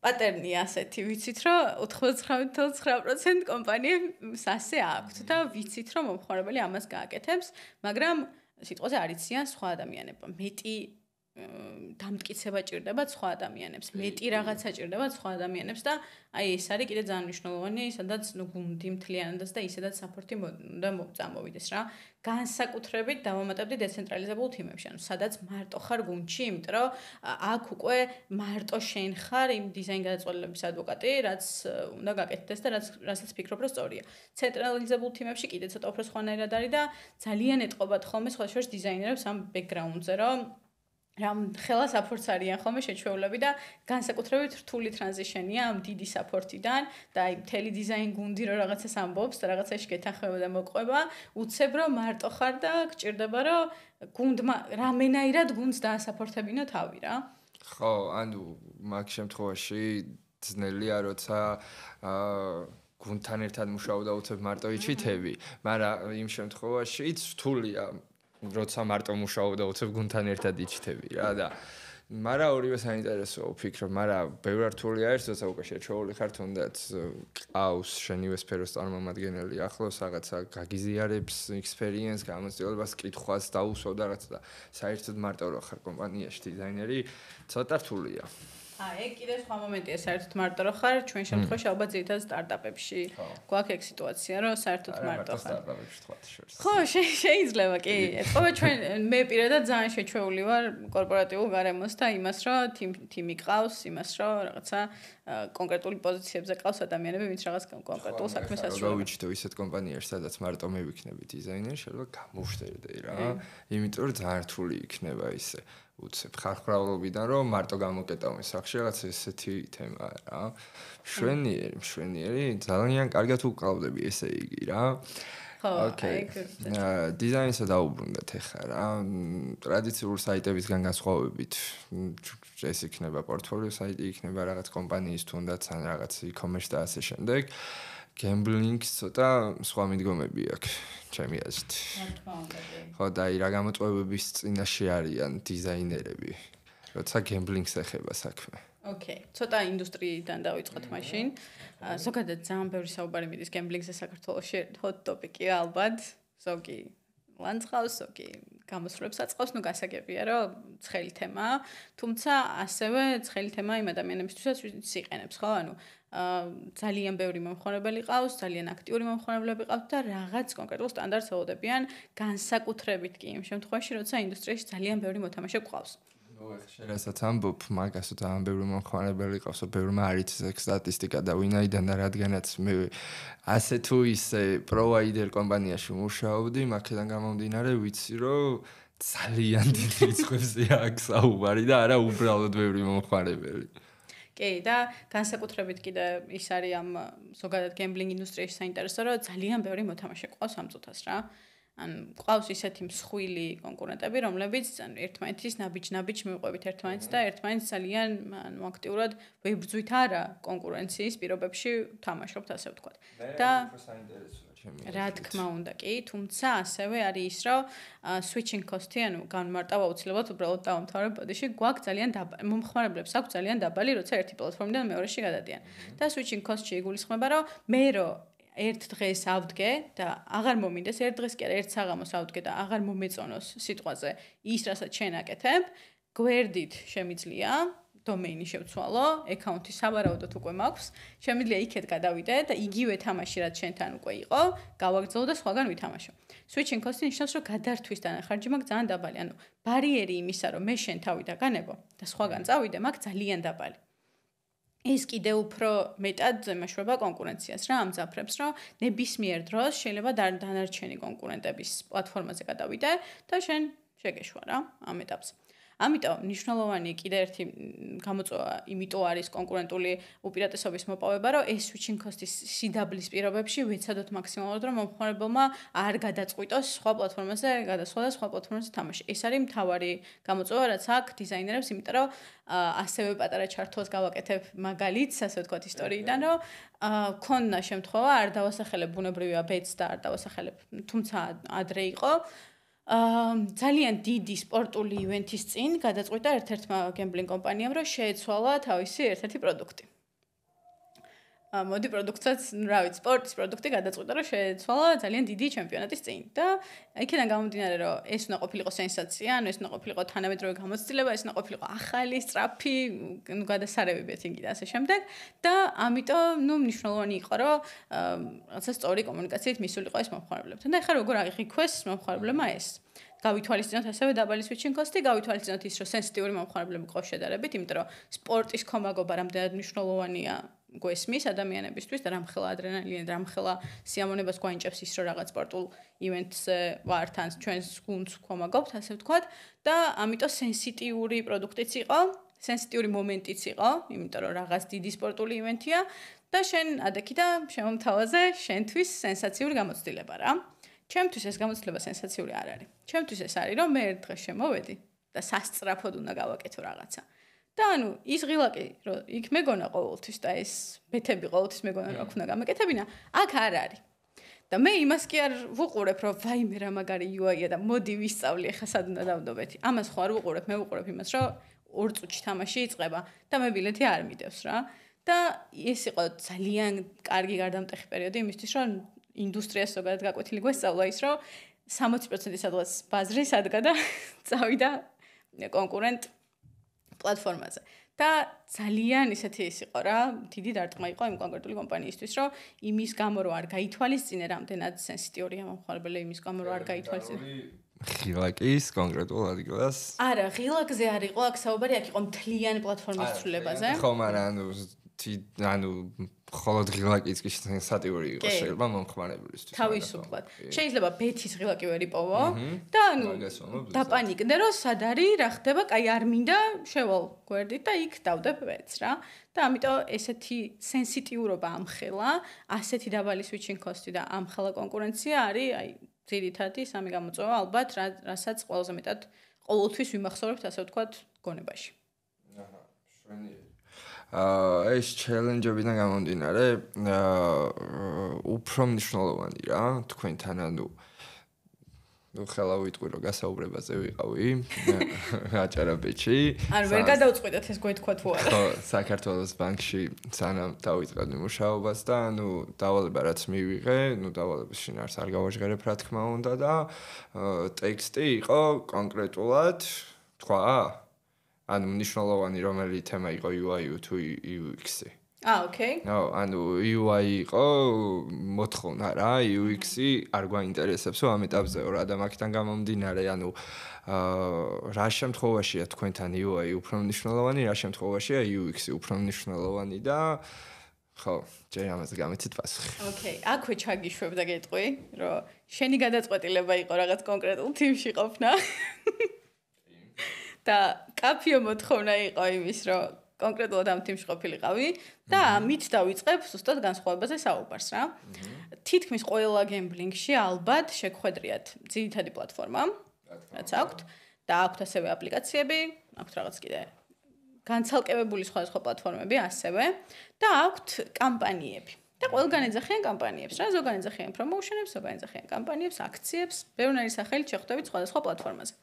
პატერნი ასეთი ვიცით რომ 99.9% კომპანიებს ასე აქვთ და ვიცით რომ მომხმარებელი ამას გააკეთებს, მაგრამ სიტყვაზე არიციან სხვა ადამიანები. მეტი დამტკიცება ჭირდება სხვა ადამიანებს, მეტი რაღაცა ჭირდება სხვა ადამიანებს და აი ეს არის კიდე ძალიან მნიშვნელოვანი, სადაც ნუ გუნდი მთლიანადაც და ისედაც საფორტი უნდა წამოვიდეს რა. განსაკუთრებით დავამატებდი დეცენტრალიზებულ თიმებში, ანუ სადაც მარტო ხარ გუნდში, იმიტომ რომ აქ უკვე მარტო შენ ხარ იმ დიზაინ გადაწყვეტილების ადვოკატი, რაც უნდა გაკეთდეს და რაც რასაც ფიქრობ რომ სწორია. ცენტრალიზებულ თიმებში კიდე ცოტა უფრო სხვანაირად არის და ძალიან ეტყობათ ხოლმე სხვა შორის დიზაინერებს ამ ბექგრაუნდზე, რომ რამ ხელა საფორც არიან ხოლმე შეჩვეულები და განსაკუთრებით რთული ტრანზიშენია ამ დიდი საფორტიდან და აი მთელი დიზაინ გუნდი რო რაღაცას ამბობს და რაღაცაში გეთანხმება და მოყვება, უცებ რომ მარტო ხარ და გჭირდება რომ გუნდმა რამენაირად გუნდს დაასაფორთებინო თავი რა. ხო, ანუ მაგ შემთხვევაში ძნელია როცა აა გუნდთან ერთად მუშაობდა უცებ მარტო იჩითები, მაგრამ იმ შემთხვევაშიც რთულია როცა მარტო მუშაობდა უცებ გუნთან ერთად იჩთები რა და მარა ორივე საინტერესოა ვფიქრობ, მარა ბევრი რთული არის, როცა უკვე შეჩეული ხარ თუნდაც ყავს შენივე სფეროს წარმომადგენელი ახლოს რაღაცა გაგიზიარებს ექსპერიენს, გამოცდილებას, კითხვას დაუსვა და რაღაცა და საერთოდ მარტო რო ხარ კომპანიაში დიზაინერი, ცოტა რთულია. აი, ეგ კიდე სხვა მომენტია, საერთოდ მარტო რო ხარ, ჩვენ შემთხვევაში ალბათ ზეითად სტარტაპებში გვაქვს ეგ სიტუაცია, რომ საერთოდ მარტო ხარ. სტარტაპებში თქვა შორს. ხო, შეიძლება კი. ეთქობა ჩვენ მე პირადად ძალიან შეჩვეული ვარ კორპორატიულ გარემოს და იმას, რომ თიმ თიმი ყავს, იმას, რომ რაღაცა კონკრეტული პოზიციებზე ყავს ადამიანები, ვინც რაღაც კონკრეტულ საქმეს ასრულებს. თუ ისეთ კომპანიაში, სადაც მარტო მე ვიქნები დიზაინერი, შეიძლება გამოვშტერდე რა. იმიტომ რომ ძალიან რთული იქნება ისე. უცებ ხარხრავლობიდან რომ მარტო გამოკეტავენ სახში რაღაც ესეთი თემაა რა. შვენიერი, შვენიერი, ძალიან კარგად უკავდები ესე იგი რა. ხო, აი, დიზაინსა დაუბრუნდეთ ახლა რა. ტრადიციულ საიტებისგან განსხვავებით, ეს იქნება პორტფოლიო საიტი, იქნება რაღაც კომპანიის თუნდაც ან რაღაც e-commerce და ასე შემდეგ. გემბლინგს ცოტა სხვა მიდგომები აქვს ჩემი აზრით. ხო და აი რა გამოწვევების წინაშე არიან დიზაინერები, როცა გემბლინგს ეხება საქმე. ოკეი, ცოტა ინდუსტრიიდან დავიწყოთ მაშინ. ზოგადად ძალიან ბევრი საუბარი მიდის გემბლინგზე საქართველოში, hot topic-ია ალბათ. ზოგი ლანძღავს, ზოგი გამოსვლებს აწყავს, ну გასაგებია, რომ ცხელი თემაა, თუმცა ასევე ცხელი თემა იმ ადამიანებისთვისაც, ვინც იყენებს, ხო? ანუ ძალიან ბევრი მომხმარებელი ყავს, ძალიან აქტიური მომხმარებლები ყავს და რაღაც კონკრეტულ სტანდარტს ელოდებიან, განსაკუთრებით კი იმ შემთხვევაში, როცა ინდუსტრიაში ძალიან ბევრი მოთამაშე ყავს. ნუ ეხლა შეიძლება თამბობ, მაგასო ძალიან ბევრი მომხმარებელი ყავს, ბევრმა არის ეს სტატისტიკა და ვინაიდან და რადგანაც მე ასე თუ ისე პროვაიდერ კომპანიაში მუშაობდი, მაგედან გამომდინარე ვიცი, რომ ძალიან დიდი რიცხვებზე აქვს საუბარი და არა უბრალოდ ბევრი მომხმარებელი. კი და განსაკუთრებით კიდე ის არის ამ ზოგადად გემბლინგ ინდუსტრიაში საინტერესო რომ ძალიან ბევრი მოთამაშე ყავს ამ წუთას რა ან ყავს ისეთი მსხვილი კონკურენტები რომლებიც ან ერთმანეთის ნაბიჯ-ნაბიჯ მიყვებით ერთმანეთს და ერთმანეთს ძალიან ანუ აქტიურად ვებრძვით არა კონკურენციის პირობებში თამაშობთ ასე ვთქვათ. და რა თქმა უნდა კი, თუმცა ასევე არის ის, რომ switching cost-ი, ანუ განმარტავა უცლებად უბრალოდ დავამთავრებ ბოდიში, გვაქვს ძალიან დაბალი, მომხმარებლებს აქვს ძალიან დაბალი, როცა ერთი პლატფორმიდან მეორეში გადადიან. და switching cost-ში იგულისხმება, რომ მე რო ერთ დღეს ავდგე და აღარ მომინდეს ერთ დღეს კი არა ერთ საღამოს ავდგე და აღარ მომეწონოს სიტყვაზე ის რასაც შენ აკეთებ, გვერდით შემიძლია დომეინი შევცვალო, აკაუნთი საბარავდოთ უკვე მაქვს. შემიძლია იქეთ გადავიდე და იგივე თამაში რაც შენთან უკვე იყო, გავაგრძელო და სხვაგან ვითამაშო. switching cost-ი ნიშნავს, რომ გადართვის დანახარჯი მაქვს ძალიან დაბალი. ანუ ბარიერი იმისა, რომ მე შენ თავი დაგანებო და სხვაგან წავიდე, მაქვს ძალიან დაბალი. ეს კიდე უფრო მეტად ზემოშვება კონკურენციას რა ამძაფრებს, რომ ნებისმიერ დროს შეიძლება დანარჩენი კონკურენტების პლატფორმაზე გადავიდე და შენ შეგეშვა რა ამ ეტაპზე. ამიტომ ნიშნულოვანი კიდე ერთი გამოწვევა იმიტომ არის კონკურენტული უპირატესობის მოპოვება, რომ ეს switching cost-ის CW-ის პირობებში ვეცადოთ მაქსიმალურად, რომ მომხმარებელმა არ გადაწყვიტოს სხვა პლატფორმაზე გადასვლა და სხვა პლატფორმაზე თამაში. ეს არის მთავარი გამოწვევა, რაც აქვს დიზაინერებს, იმიტომ რომ ასევე პატარა ჩართვას გავაკეთებ მაგალითს, ასე ვთქვათ, ისტორიიდან, რომ ქონნა შემთხვევა, არ დავასახელებ ბუნებრივია ბედს და არ დავასახელებ, თუმცა ადრე იყო ძალიან დიდი სპორტული ივენთის წინ გადაწყვიტა ერთ-ერთმა გემბლინგ კომპანიამ, რომ შეეცვალა თავისი ერთ-ერთი პროდუქტი. მოდი პროდუქტსაც, ну, რა ვიცი, სპორტის პროდუქტი გადაწყვიტა, რომ შეეცვალა ძალიან დიდი ჩემპიონატის წინ და იქიდან გამომდინარე, რომ ეს უნდა ყოფილიყო სენსაცია, ანუ ეს უნდა ყოფილიყო თანამედროვე გამოცდილება, ეს უნდა ყოფილიყო ახალი, სწრაფი, ну, გადასარევებიათ იგი და ასე შემდეგ და ამიტომ, ну, მნიშვნელოვანი იყო, რომ რაღაცა სწორი კომუნიკაციით მისულიყო ეს მომხმარებლებთან. და ეხლა როგორ აღიქვეს მომხმარებლებმა ეს? გავითვალისწინოთ ასევე დაბალი switching cost-ი, გავითვალისწინოთ ის, რომ სენსიტიური მომხმარებლები ყო შედარებით, იმიტომ რომ სპორტის კომაგობა რამდენად მნიშვნელოვანია გვესმის ადამიანებისთვის და რამხელა ადრენალინი და რამხელა სიამონებას გვაინჭებს ის რომ რაღაც სპორტულ ივენტზე ვართ ან ჩვენს გუნდს ვქომაგობთ ასე ვთქვათ. და ამიტომ სენსიტიური პროდუქტიც იყო სენსიტიური მომენტიც იყო იმიტომ რომ რაღაც დიდი სპორტული ივენთია და შენ ადექი და შემომთავაზე შენთვის სენსაციური გამოცდილება რა. ჩემთვის ეს გამოცდილება სენსაციური არ არის. ჩემთვის ეს არის რომ მე ერთ დღეს შემოვედი და სასწრაფოდ უნდა გავაკეთო რაღაცა და ანუ ის ღილაკი რომ იქ მეგონა ყოველთვის და ეს ბეთები ყოველთვის მეგონა რომ აქ უნდა გამეკეთებინა აქ არ არის. და მე იმას კი არ ვუყურებ რომ ვაიმე რა მაგარი UI-ია და მოდი ვისწავლი ახლა სად უნდა დავდობეთი. ამას ხო არ ვუყურებ მე ვუყურებ იმას რომ ორ წუთში თამაში იწყება და მე ბილეთი არ მიდევს რა. და ეს იყო ძალიან კარგი გარდამტეხი პერიოდი იმისთვის რომ ინდუსტრიას ზოგადად გაკვეთილი გვესწავლა ის რომ 60% სადღაც ბაზრი სადგა და წავიდა კონკურენტ პლატფორმაზე. და ძალიან ისეთი ის იყო რა, დიდი დარტყმა იყო იმ კონკრეტული კომპანიისთვის, რომ იმის გამო რომ არ გაითვალისწინე რამდენად სენსიტიურია მომხმარებელი იმის გამო რომ არ გაითვალისწინე. ღილაკის კონკრეტულ ადგილას? არა, ღილაკზე არ იყო, აქ საუბარი აქ იყო მთლიანი პლატფორმის ცვლილებაზე. ხო, მაგრამ ანუ ანუ ხოლოდ ღილაკიც კი სენსატიური იყო შეიძლება მომხმარებლისთვის. თავისუფლად. შეიძლება ბეთის ღილაკი ვერ იპოვო და ანუ დაპანიკდე რომ სად არის, რა ხდება, კაი არ მინდა, შევალ გვერდით და იქ დავდებ ვეც რა. და ამიტომ ესეთი სენსიტიურობა ამხელა, ასეთი დაბალი switching cost-ი და ამხელა კონკურენცია არის, აი, ძირითადი სამი გამოწვევა ალბათ, რასაც ყველაზე მეტად ყოველთვის ვიმახსოვრებთ, ასე ვთქვათ, გონებაში. აჰა, შვენიერი. აა ეს ჩელენჯებიდან გამომდინარე აა უფრო მნიშვნელოვანი რა თქვენთან ანუ ну ხელა ვიტყვი რომ გასაუბრებაზე ვიყავი აჭარაბეთში არ ვერ გადავწყვიტეთ ეს გვეთქვა თუ არა ხო საქართველოს ბანკში სანამ დავიწყე მუშაობას და ანუ დავალება რაც მივიღე ну დავალების შინაარს არ გავაჟღერებ რა თქმა უნდა და ტექსტი იყო კონკრეტულად თქვა ანუ მნიშვნელოვანი რომელი თემა იყო UI თუ UX-ი. აა, ოკეი. ნო, ანუ UI იყო მოთხოვნა რა, UX-ი არ გვაინტერესებსო ამ ეტაპზეო რა და მაგიდან გამომდინარე, ანუ აა რა შემთხვევაშია თქვენთან UI უფრო მნიშვნელოვანი, რა შემთხვევაშია UX-ი უფრო მნიშვნელოვანი და ხო, ჯერ ამაზე გამიცით პასუხი. ოკეი, აქვე ჩაგიშვებ და გეტყვი, რომ შენი გადაწყვეტილება იყო რაღაც კონკრეტულ თიმში ყოფნა. და კაფეო მოთხოვნა იყო იმის, რომ კონკრეტულად ამ თემში ყოფილიყავი და ამით დავიწყებ ზუსტად განსხვავებაზე საუბარს რა. თითქმის ყველა გემბლინგში ალბათ შეგხვედრიათ ძირითადი პლატფორმა, რაც აქვთ და აქვთ ასევე აპლიკაციები, აქვთ რაღაც კიდე განცალკევებული სხვადასხვა პლატფორმები ასევე და აქვთ კამპანიები. და ყველგან ეძახიან კამპანიებს რა, ზოგან ეძახიან პრომოუშენებს, ზოგან ეძახიან კამპანიებს, აქციებს, ბევრი სახელი შეხვდებით სხვადასხვა პლატფორმაზე.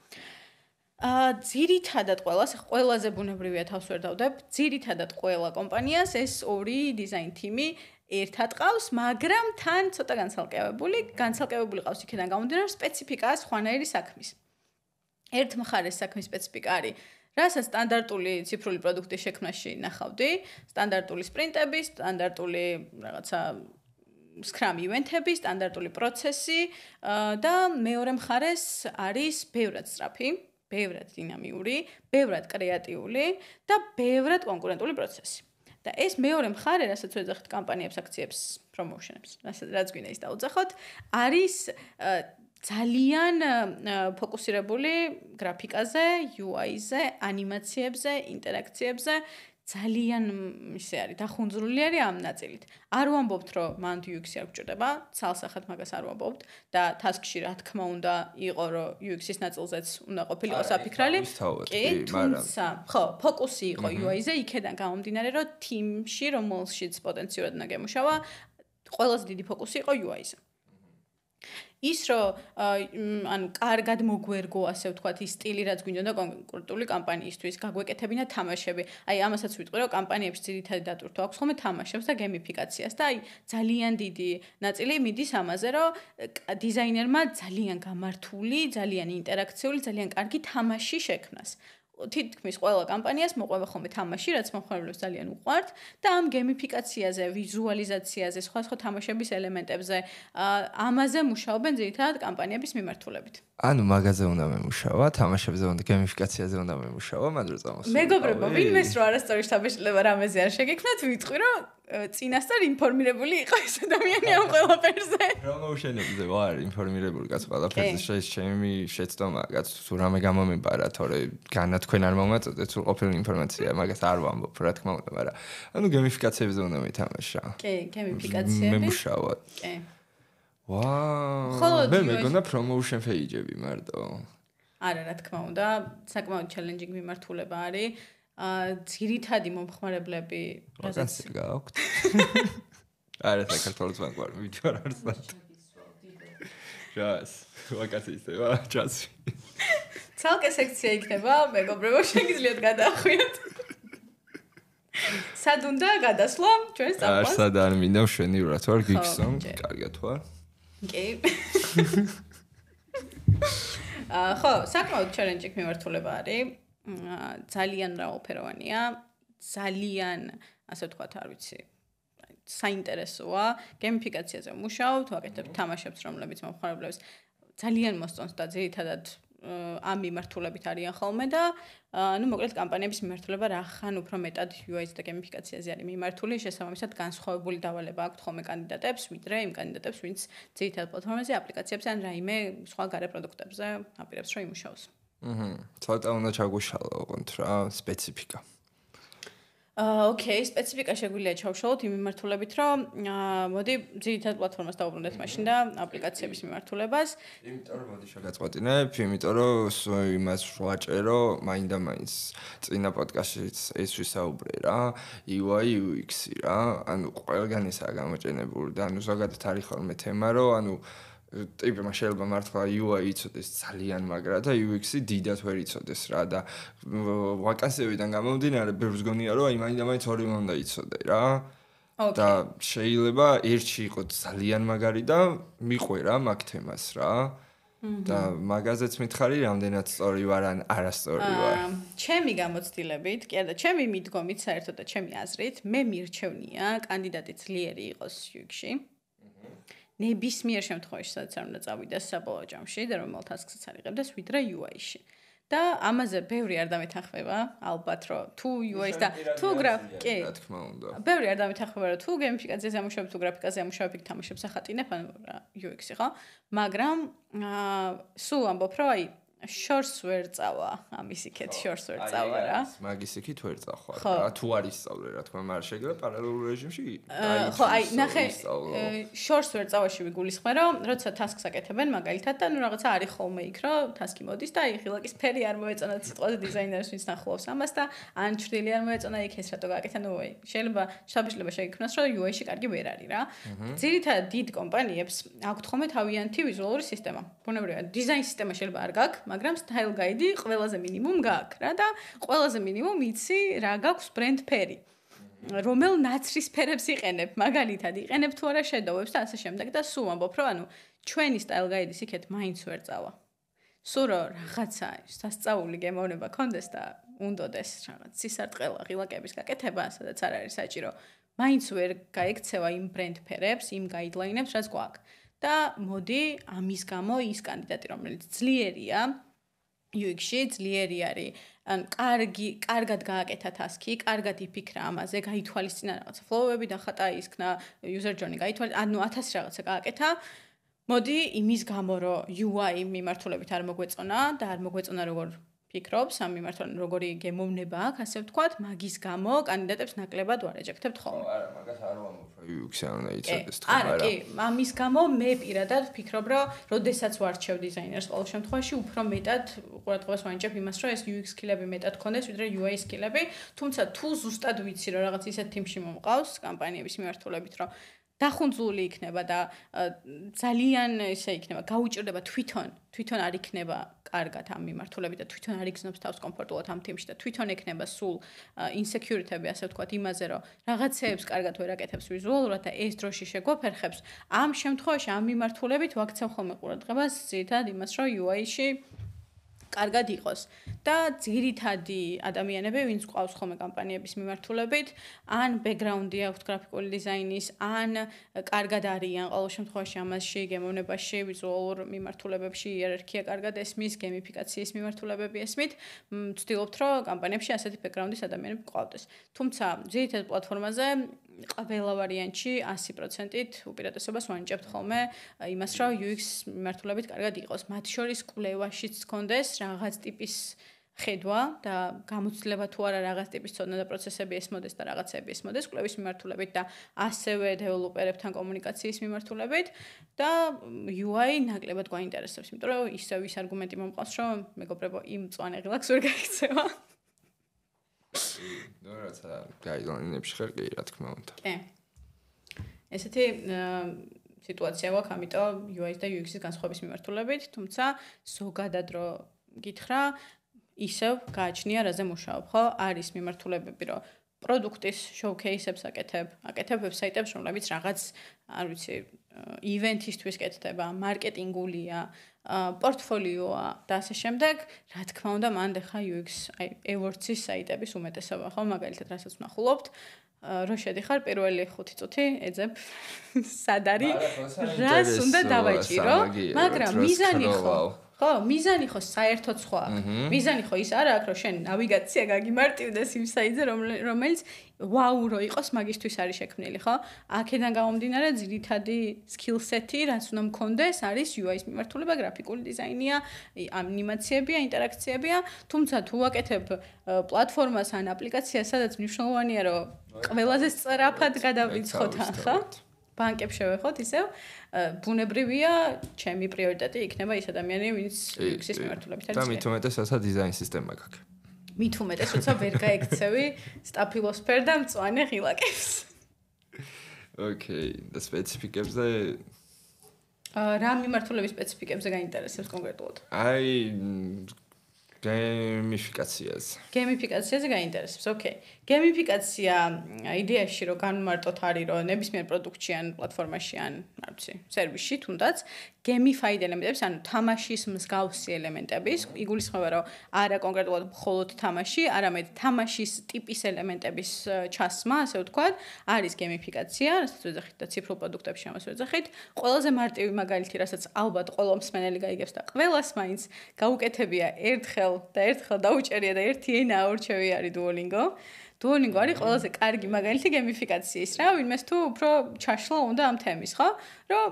აა ძირითადად ყველას ყველაზე ბუნებრივია თავს ვერ დავდებ. ძირითადად ყველა კომპანიას ეს ორი დიზაინ თიმი ერთად ყავს, მაგრამ თან ცოტა განცალკევებული, განცალკევებული ყავს იქიდან გამომდინარე სპეციფიკა სხვანაირი საქმის. ერთ მხარეს საქმის სპეციფიკა არის რასაც სტანდარტული ციფრული პროდუქტის შექმნაში ნახავდი, სტანდარტული სპრინტები, სტანდარტული რაღაცა Scrum ივენთები, სტანდარტული პროცესი და მეორე მხარეს არის ბევრად სწრაფი, ბევრად დინამიური, ბევრად კრეატიული და ბევრად კონკურენტული პროცესი. და ეს მეორე მხარე, რასაც ვეძახით კამპანიებს, აქციებს, პრომოუშენებს, რაც გვინდა ის დაუძახოთ, არის ძალიან ფოკუსირებული გრაფიკაზე, UI-ზე, ანიმაციებზე, ინტერაქციებზე ძალიან ისე არის დახუნძრული არის ამ ნაწილით. არ ვამბობთ რომ მან UX-ი არ გჭირდება, ცალსახად მაგას არ ვამბობთ და task-ში რა თქმა უნდა იყო რომ UX-ის ნაწილზეც უნდა ყოფილიყო საფიქრალი. კი, თუმცა ხო, ფოკუსი იყო UI-ზე, იქედან გამომდინარე რომ team-ში რომელშიც პოტენციურად უნდა გემუშავა, ყველაზე დიდი ფოკუსი იყო UI-ზე. ის რომ ანუ კარგად მოგვერგო ასე ვთქვათ ის სტილი რაც გვინდოდა კონკრეტული კამპანიისთვის გაგვეკეთებინა თამაშები. აი ამასაც ვიტყვი რომ კამპანიების ძირითადი დატვირთვა აქვს ხოლმე თამაშებს და გეიმიფიკაციას და აი ძალიან დიდი ნაწილი მიდის ამაზე რომ დიზაინერმა ძალიან გამართული ძალიან ინტერაქციული ძალიან კარგი თამაში შექმნას თითქმის ყველა კამპანიას მოყვება ხოლმე თამაში, რაც მომხმარებლებს ძალიან უყვართ და ამ გეიმიფიკაციაზე, ვიზუალიზაციაზე, სხვა სხვა თამაშების ელემენტებზე, ამაზე მუშაობენ ძირითადად კამპანიების მიმართულებით. ანუ მაგაზე უნდა მემუშავა, თამაშებზე უნდა გეიმიფიკაციაზე უნდა მემუშავა, მაგრამ წამოს. მეგობრებო, ვინმეს რო არასწორი შთაბეჭდილება რამეზე არ შეგექმნათ, ვიტყვი რომ წინასწარ ინფორმირებული იყო ეს ადამიანი ამ ყველაფერზე. პრომოუშენებზე ვარ ინფორმირებული კაც ყველაფერზე შეიძლება ჩემი შეცდომა კაც თუ რამე გამომებარა თორე განა თქვენ არ მომაწოდეთ თუ ყოფილი ინფორმაცია მაგას არ ვამბობ რა თქმა უნდა მაგრამ ანუ გეიმიფიკაციებზე უნდა მეთამაშა. კი, გეიმიფიკაციები. მე მუშაობა. კი. ვაუ. მე მეგონა პრომოუშენ ფეიჯები მარტო. არა რა თქმა უნდა საკმაოდ ჩელენჯინგ მიმართულება არის. ძირითადი მომხმარებლები რაღაც გააქვთ. არა საქართველოს ბანკوار ვიდეო არ არის ნატო. ჯას, ვაკაციის თემა, ჯას. ცალკე სექცია იქნება, მეგობრებო, შეგიძლიათ გადაახვიათ. სად უნდა გადასვლა? ჩვენს წამყვანს. არ სად არ მინდა შენი რა თვარ გიქცო? კარგად ხარ? კი. აა ხო, საკმაოდ ჩელენჯი მივართულება არის. ძალიან რაოფეროვანია, ძალიან, ასე ვთქვათ, არ ვიცი, საინტერესოა. გეიმიფიკაციაზე მუშაობთ, ვაკეთებთ თამაშებს, რომლებიც მომხმარებლებს ძალიან მოსწონს და ძირითადად ამ მიმართულებით არიან ხოლმე და ну მოკლედ კამპანიების მიმართულება რა ხან უფრო მეტად UI-ს და გეიმიფიკაციაზე არის მიმართული, შესაბამისად განსხვავებული დავალება აქვს ხოლმე კანდიდატებს, ვიდრე იმ კანდიდატებს, ვინც ძირითადად პლატფორმაზე, აპლიკაციებზე ან რაიმე სხვა გარე პროდუქტებზე აპირებს რომ იმუშაოს. აჰა. ცოტა უნდა ჩაგუშალო, ოღონდ რა, სპეციფიკა. აა, ოკეი, სპეციფიკა შეგვიძლია ჩავშალოთ იმ მიმართულებით, რომ აა, მოდი ძირითად პლატფორმას დავუბრუნდეთ მაშინ და აპლიკაციების მიმართულებას. იმიტომ რომ მოდი შეგაწყვეტინებ, იმიტომ რომ იმას ვაჭერო, მაინდა მაინც წინა პოდკასტშიც ეს ვისაუბრე რა, UI UX რა, ანუ ყველგანისაა გამოჩენებული და ანუ ზოგადად არის ხოლმე თემა, რომ ანუ ტიპმა შეიძლება მართლა UI იცოდეს ძალიან მაგრა და UX-ი დიდად ვერ იცოდეს რა და ვაკანსიებიდან გამომდინარე ბევრს გონია რომ აი მაინდა მაინც ორივე უნდა იცოდე რა. და შეიძლება ერთში იყოს ძალიან მაგარი და მიყვერა მაგ თემას რა. და მაგაზეც მითხარი რამდენად სწორი ვარ ან არასწორი ვარ? ჩემი გამოცდილებით კი არა ჩემი მიდგომით საერთოდ და ჩემი აზრით მე მირჩევნია კანდიდატი ძლიერი იყოს UX-ში ნებისმიერ შემთხვევაში სადაც არ უნდა წავიდეს საბოლოო ჯამში და რომელ ტასკსაც არიღებდეს ვიდრე UI-ში. და ამაზე ბევრი არ დამეთანხმება, ალბათ რომ თუ UI-ს და თუ გრაფ, კი, რა თქმა უნდა. ბევრი არ დამეთანხმება რომ თუ გეიმიფიკაციაზე ამუშავებ, თუ გრაფიკაზე ამუშავებ, იქ თამაშებს ახატინებ, ანუ UX-ი ხო? მაგრამ აა სულ ამბობ რომ აი შორს ვერ წავა. ამის იქეთ შორს ვერ წავა რა. მაგის იქით ვერ წახვა რა თუ არის სწავლე რა თქმა უნდა შეიძლება პარალელურ რეჟიმში ხო აი ნახე შორს ვერ წავაში ვიგულისხმე რომ როცა ტასკს აკეთებენ მაგალითად და ნუ რაღაცა არის ხოლმე იქ რომ ტასკი მოდის და აი ხილაკის ფერი არ მოეწონა სიტყვაზე დიზაინერს ვინც ნახულობს ამას და ან ჩრდილი არ მოეწონა იქ ეს რატო გააკეთა? ნუ აი შეიძლება შაბიშლება შეიქმნას რომ UI-ში კარგი ვერ არის რა. ძირითადად დიდ კომპანიებს აქვთ ხოლმე თავიანთი ვიზუალური სისტემა. ბუნებრივია დიზაინ სისტემა შეიძლება არ გაქვს მაგრამ style guide-ი ყველაზე მინიმუმ გაქვს რა და ყველაზე მინიმუმ იცი რა გაქვს brand ფერი. რომელ ნაცრის ფერებს იყენებ, მაგალითად, იყენებ თუ არა shadow-ებს და ასე შემდეგ და სულ ამბობ, რომ ანუ ჩვენი style guide-ის იქეთ მაინც ვერ წავა. სულ რომ რაღაცა სასწაული გემოვნება კონდეს და უნდოდეს რაღაც სისარტყელა ღილაკების გაკეთება, სადაც არ არის საჭირო. მაინც ვერ გაიქცევა იმ brand ფერებს, იმ guideline-ებს, რაც გვაქვს. და მოდი ამის გამო ის კანდიდატი, რომელიც ძლიერია, UX-ში ძლიერი არის. ან კარგი, კარგად გააკეთა task-ი, კარგად იფიქრა ამაზე, გაითვალისწინა რაღაცა flow-ები და ხატა ისქნა user journey გაითვალისწინა, ანუ 1000 რაღაცა გააკეთა. მოდი იმის გამო, რომ UI მიმართულებით არ მოგვეწონა და არ მოგვეწონა როგორ ფიქრობს ამ მიმართულებით როგორი გემოვნება აქვს ასე ვთქვათ მაგის გამო კანდიდატებს ნაკლებად ვარეჯექტებთ ხოლმე. არა, მაგას არ ვამბობ, UX უნდა იცოდეს თქო, არა. არა, კი, ამის გამო მე პირადად ვფიქრობ, რომ როდესაც ვარჩევ დიზაინერს ყოველ შემთხვევაში უფრო მეტად ყურადღებას ვანიჭებ იმას, რომ ეს UX სკილები მეტად ქონდეს, ვიდრე UI სკილები, თუმცა თუ ზუსტად ვიცი, რომ რაღაც ისეთ თიმში მომყავს კამპანიების მიმართულებით, რომ დახუნძლული იქნება და ძალიან ესე იქნება გაუჭირდება თვითონ თვითონ არ იქნება კარგად ამ მიმართულებით და თვითონ არ იგზნობს თავს კომფორტულად ამ თემში და თვითონ ექნება სულ ინსეკიურიტები ასე ვთქვათ იმაზე რომ რაღაცეებს კარგად ვერ აკეთებს ვიზუალურად და ეს დროში შეგვაფერხებს ამ შემთხვევაში ამ მიმართულებით ვაქცევ ხოლმე ყურადღებას ზედად იმას რომ UI-ში კარგად იყოს და ძირითადი ადამიანები, ვინც ყავს ხოლმე კამპანიების მიმართულებით, ან ბექგრაუნდი აქვს გრაფიკული დიზაინის, ან კარგად არიან ყოველ შემთხვევაში ამასში, გემოვნებაში, ვიზუალურ მიმართულებებში იერარქია კარგად ესმის, გემიფიკაციის მიმართულებები ესმით, ვცდილობთ, რომ კამპანიებში ასეთი ბექგრაუნდის ადამიანები ყავდეს. თუმცა ძირითად პლატფორმაზე ყველა ვარიანტში 100%-ით უპირატესობას ვანიჭებთ ხოლმე იმას, რომ UX მიმართულებით კარგად იყოს. მათ შორის კვლევაშიც კონდეს რაღაც ტიპის ხედვა და გამოცდილება თუ არა რაღაც ტიპის ცოდნა და პროცესები ესმოდეს და რაღაცები ესმოდეს კვლევის მიმართულებით და ასევე დეველოპერებთან კომუნიკაციის მიმართულებით და UI ნაკლებად გვაინტერესებს, იმიტომ რომ ისევ ის არგუმენტი მომყავს, რომ მეგობრებო, იმ წვანე ღილაკს ვერ გაიქცევა. ნუ რაცა გაიგონებს ხარ კი რა თქმა უნდა. კი. ესეთი სიტუაცია გვაქვს, ამიტომ UI-ს და UX-ის განსხვავების მიმართულებით, თუმცა ზოგადად რო გითხრა, ისევ გააჩნია რაზე მუშაობ, ხო? არის მიმართულებები, რომ პროდუქტის შოუკეისებს აკეთებ, აკეთებ ვებსაიტებს, რომლებიც რაღაც, არ ვიცი, ივენთისთვის კეთდება, მარკეტინგულია, პორტფოლიოა და ასე შემდეგ. რა თქმა უნდა, მანდ ხა UX, აი, AdWords-ის საიტების უმეტესობა, ხო, მაგალითად, რასაც ვნახულობთ, რო შედიხარ პირველი 5 წუთი ეძებ სად არის? რას უნდა დავაჭირო? მაგრამ მიზანი ხო? ხო, მიზანი ხო საერთოდ სხვა. მიზანი ხო ის არა აქვს, რომ შენ ნავიგაცია გაგიმარტივდეს იმ საიტზე, რომელიც ვაუ რო იყოს მაგისტვის არის შექმნილი, ხო? აქედან გამომდინარე ძირითადი skill set-ი, რაც უნდა მქონდეს, არის UI-ის მიმართულება, გრაფიკული დიზაინია, ანიმაციებია, ინტერაქციებია, თუმცა თუ ვაკეთებ პლატფორმას ან აპლიკაციას, სადაც მნიშვნელოვანია, რომ ყველაზე სწრაფად გადავიცხოთ, ხო? ბანკებს შევეხოთ ისევ ბუნებრივია ჩემი პრიორიტეტი იქნება ის ადამიანი ვინც UX-ის მიმართულებით არის და მით უმეტესაც დიზაინ სისტემა გაქვს მით უმეტეს როცა ვერ გაიქცევი სტაფილოსფერ და მწვანე ღილაკებს ოკეი და სპეციფიკებზე რა მიმართულების სპეციფიკებზე გაინტერესებს კონკრეტულად აი გემიფიკაციაზე. გემიფიკაციაზე გაინტერესებს. ოკეი. გემიფიკაცია იდეაში რომ განმარტოთ არის რომ ნებისმიერ პროდუქტში ან პლატფორმაში ან არ ვიცი, სერვისში თუნდაც გემიფაიდ ელემენტებს, ანუ თამაშის მსგავსი ელემენტების, იგულისხმება რომ არა კონკრეტულად მხოლოდ თამაში, არამედ თამაშის ტიპის ელემენტების ჩასმა, ასე ვთქვათ, არის გემიფიკაცია, რასაც ვეძახით და ციფრულ პროდუქტებში ამას ვეძახით. ყველაზე მარტივი მაგალითი, რასაც ალბათ ყველა მსმენელი გაიგებს და ყველას მაინც გაუკეთებია ერთხელ და ერთხელ დაუჭერია და ერთი ენა აურჩევი არის Duolingo. Duolingo არის ყველაზე კარგი მაგალითი გემიფიკაციის რა, ვინმეს თუ უფრო ჩაშლა უნდა ამ თემის, ხო? რომ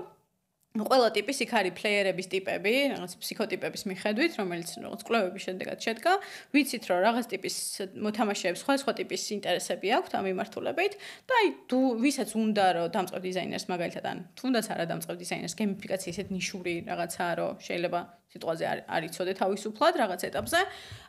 ყველა ტიპის იქ არის პლეიერების ტიპები, რაღაც ფსიქოტიპების მიხედვით, რომელიც რაღაც კვლევების შედეგად შედგა. ვიცით, რომ რაღაც ტიპის მოთამაშეებს სხვა სხვა ტიპის ინტერესები აქვთ ამ მიმართულებით და აი თუ ვისაც უნდა რომ დამწყებ დიზაინერს მაგალითად ან თუნდაც არა დამწყებ დიზაინერს გემიფიკაცია ისეთ ნიშური რაღაცაა რომ შეიძლება სიტყვაზე არ იცოდე თავისუფლად რაღაც ეტაპზე.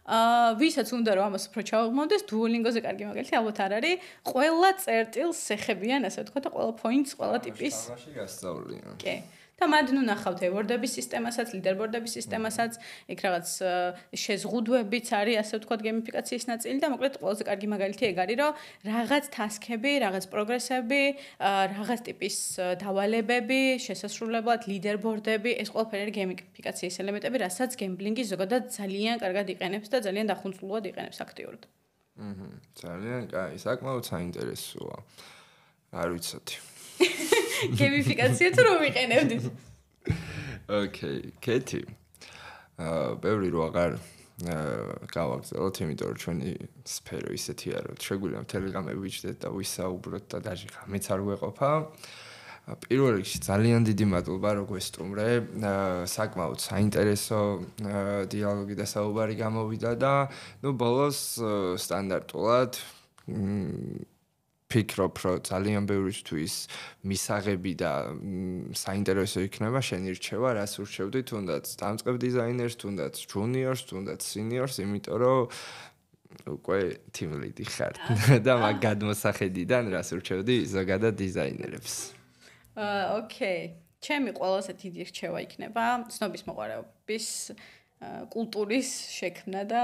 აა ვისაც უნდა რომ ამას უფრო ჩავღმოვდეს, Duolingo-ზე კარგი მაგალითი ალბათ არ არის. ყველა წერტილს ეხებიან, ასე ვთქვა და ყველა points, ყველა ტიპის. თამაში გასწავლიან. კი. და მანდ ნუ ნახავთ ევორდების სისტემასაც, ლიდერბორდების სისტემასაც, იქ რაღაც შეზღუდვებიც არის, ასე ვთქვათ, გემიფიკაციის ნაწილი და მოკლედ ყველაზე კარგი მაგალითი ეგ არის, რომ რაღაც ტასკები, რაღაც პროგრესები, რაღაც ტიპის დავალებები, შესასრულებლად ლიდერბორდები, ეს ყველაფერი გემიფიკაციის ელემენტები, რასაც გემბლინგი ზოგადად ძალიან კარგად იყენებს და ძალიან დახუნწლულად იყენებს აქტიურად. აჰა, ძალიან კაი, საკმაოდ საინტერესოა. არ ვიცოდი. გემიფიკაცია თუ რომ ვიყენებდით? ოკეი, კეთი. აა, ბევრი რო აღარ გავაგზავნოთ, იმიტომ რომ ჩვენი სფერო ისეთია, რომ შეგვიძლია ტელეგრამები ვიჩდეთ და ვისაუბროთ და დაჟე ხამეც არ ვეყოფა. პირველ რიგში ძალიან დიდი მადლობა რომ გვესტუმრე. საკმაოდ საინტერესო დიალოგი და საუბარი გამოვიდა და ნუ ბოლოს სტანდარტულად ფიქრობ, რომ ძალიან ბევრისთვის მისაღები და საინტერესო იქნება შენი რჩევა, რას ურჩევდი, თუნდაც დამწყებ დიზაინერს, თუნდაც ჯუნიორს, თუნდაც სინიორს, იმიტომ რომ უკვე team lead ხარ და მაგ გადმოსახედიდან რას ურჩევდი ზოგადად დიზაინერებს. აა, ოკეი. ჩემი ყველაზე დიდი რჩევა იქნება ცნობის მოყარების კულტურის შექმნა და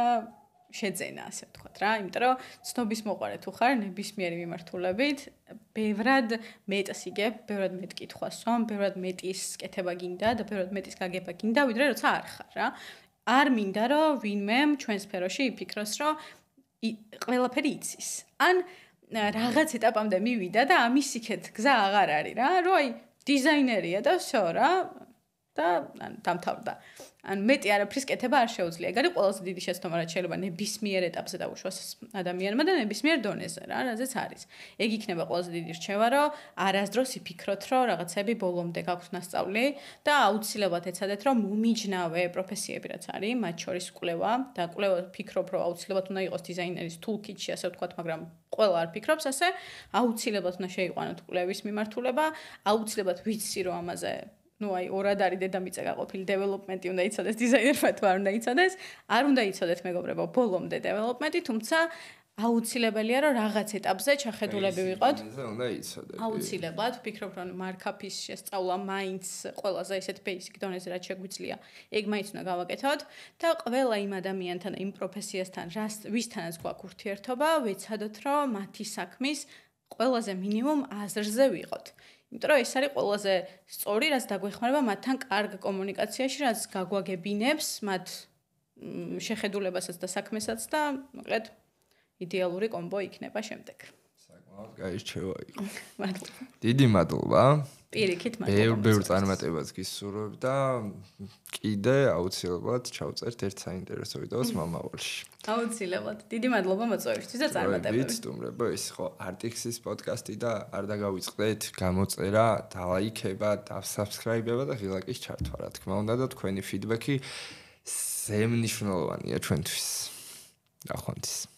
შეძენა, ასე ვთქვათ რა, იმიტომ რომ ცნობის მოყარე თუ ხარ ნებისმიერი მიმართულებით, ბევრად მეტს იგებ, ბევრად მეტ კითხვას სვამ, ბევრად მეტის კეთება გინდა და ბევრად მეტის გაგება გინდა, ვიდრე როცა არ ხარ რა. არ მინდა რომ ვინმე ჩვენ სფეროში იფიქროს, რომ ყველაფერი იცის. ან რაღაც ეტაპამდე მივიდა და ამის იქეთ გზა აღარ არის რა, რომ აი დიზაინერია და всё რა და ან დამთავრდა. ან მეტი არაფრის კეთება არ შეუძლია. ეგ არის ყველაზე დიდი შეცდომა, რაც შეიძლება ნებისმიერ ეტაპზე დაუშვას ადამიანმა და ნებისმიერ დონეზე რა, რაზეც არის. ეგ იქნება ყველაზე დიდი რჩევა, რომ არასდროს იფიქროთ, რომ რაღაცები ბოლომდე გაქვთ მასწავლი და აუცილებლად ეცადეთ, რომ მომიჯნავე პროფესიები რაც არის, მათ შორის კვლევა და კვლევა ფიქრობ, რომ აუცილებლად უნდა იყოს დიზაინერის toolkit-ში, ასე ვთქვათ, მაგრამ ყველა არ ფიქრობს ასე, აუცილებლად უნდა შეიყვანოთ კვლევის მიმართულება, აუცილებლად ვიცი, რომ ამაზე ну აი ორად არის დედამიწა გაყოფილი დეველოპმენტი უნდა იცოდეს დიზაინერმა თუ არ უნდა იცოდეს. არ უნდა იცოდეთ მეგობრებო ბოლომდე დეველოპმენტი თუმცა აუცილებელია რომ რაღაც ეტაპზე ჩახედულები ვიყოთ. უნდა იცოდეთ აუცილებლად ვფიქრობ რომ მარკაპის შესწავლა მაინც ყველაზე ისეთ basic დონეზე რაც შეგვიძლია ეგ მაინც უნდა გავაკეთოთ. და ყველა იმ ადამიანთან იმ პროფესიასთან რას ვისთანაც გვაქვს ურთიერთობა ვეცადოთ რომ მათი საქმის ყველაზე მინიმუმ აზრზე ვიყოთ იმიტომ რომ ეს არის ყველაზე სწორი, რაც დაგვეხმარება მათთან კარგ კომუნიკაციაში, რაც გაგვაგებინებს მათ შეხედულებასაც და საქმესაც და მოკლედ იდეალური კომბო იქნება შემდეგ. საკმაოდ გაირჩევა იყო. მადლობა. დიდი მადლობა. პირიქით მადლობა. ბევრ ბევრ წარმატებას გისურვებ და კიდე აუცილებლად ჩავწერთ ერთ საინტერესო ვიდეოს მომავალში. აუცილებლად. დიდი მადლობა მოწვევისთვის და წარმატებებს. ვიწდუმრებო, ეს ხო Artix-ის პოდკასტი და არ დაგავიწყდეთ გამოწერა, დალაიქება, დასაბსკრაიბება და ღილაკის ჩართვა, რა თქმა უნდა და თქვენი ფიდბექი ზემნიშნულოვანია ჩვენთვის. ახონთვის.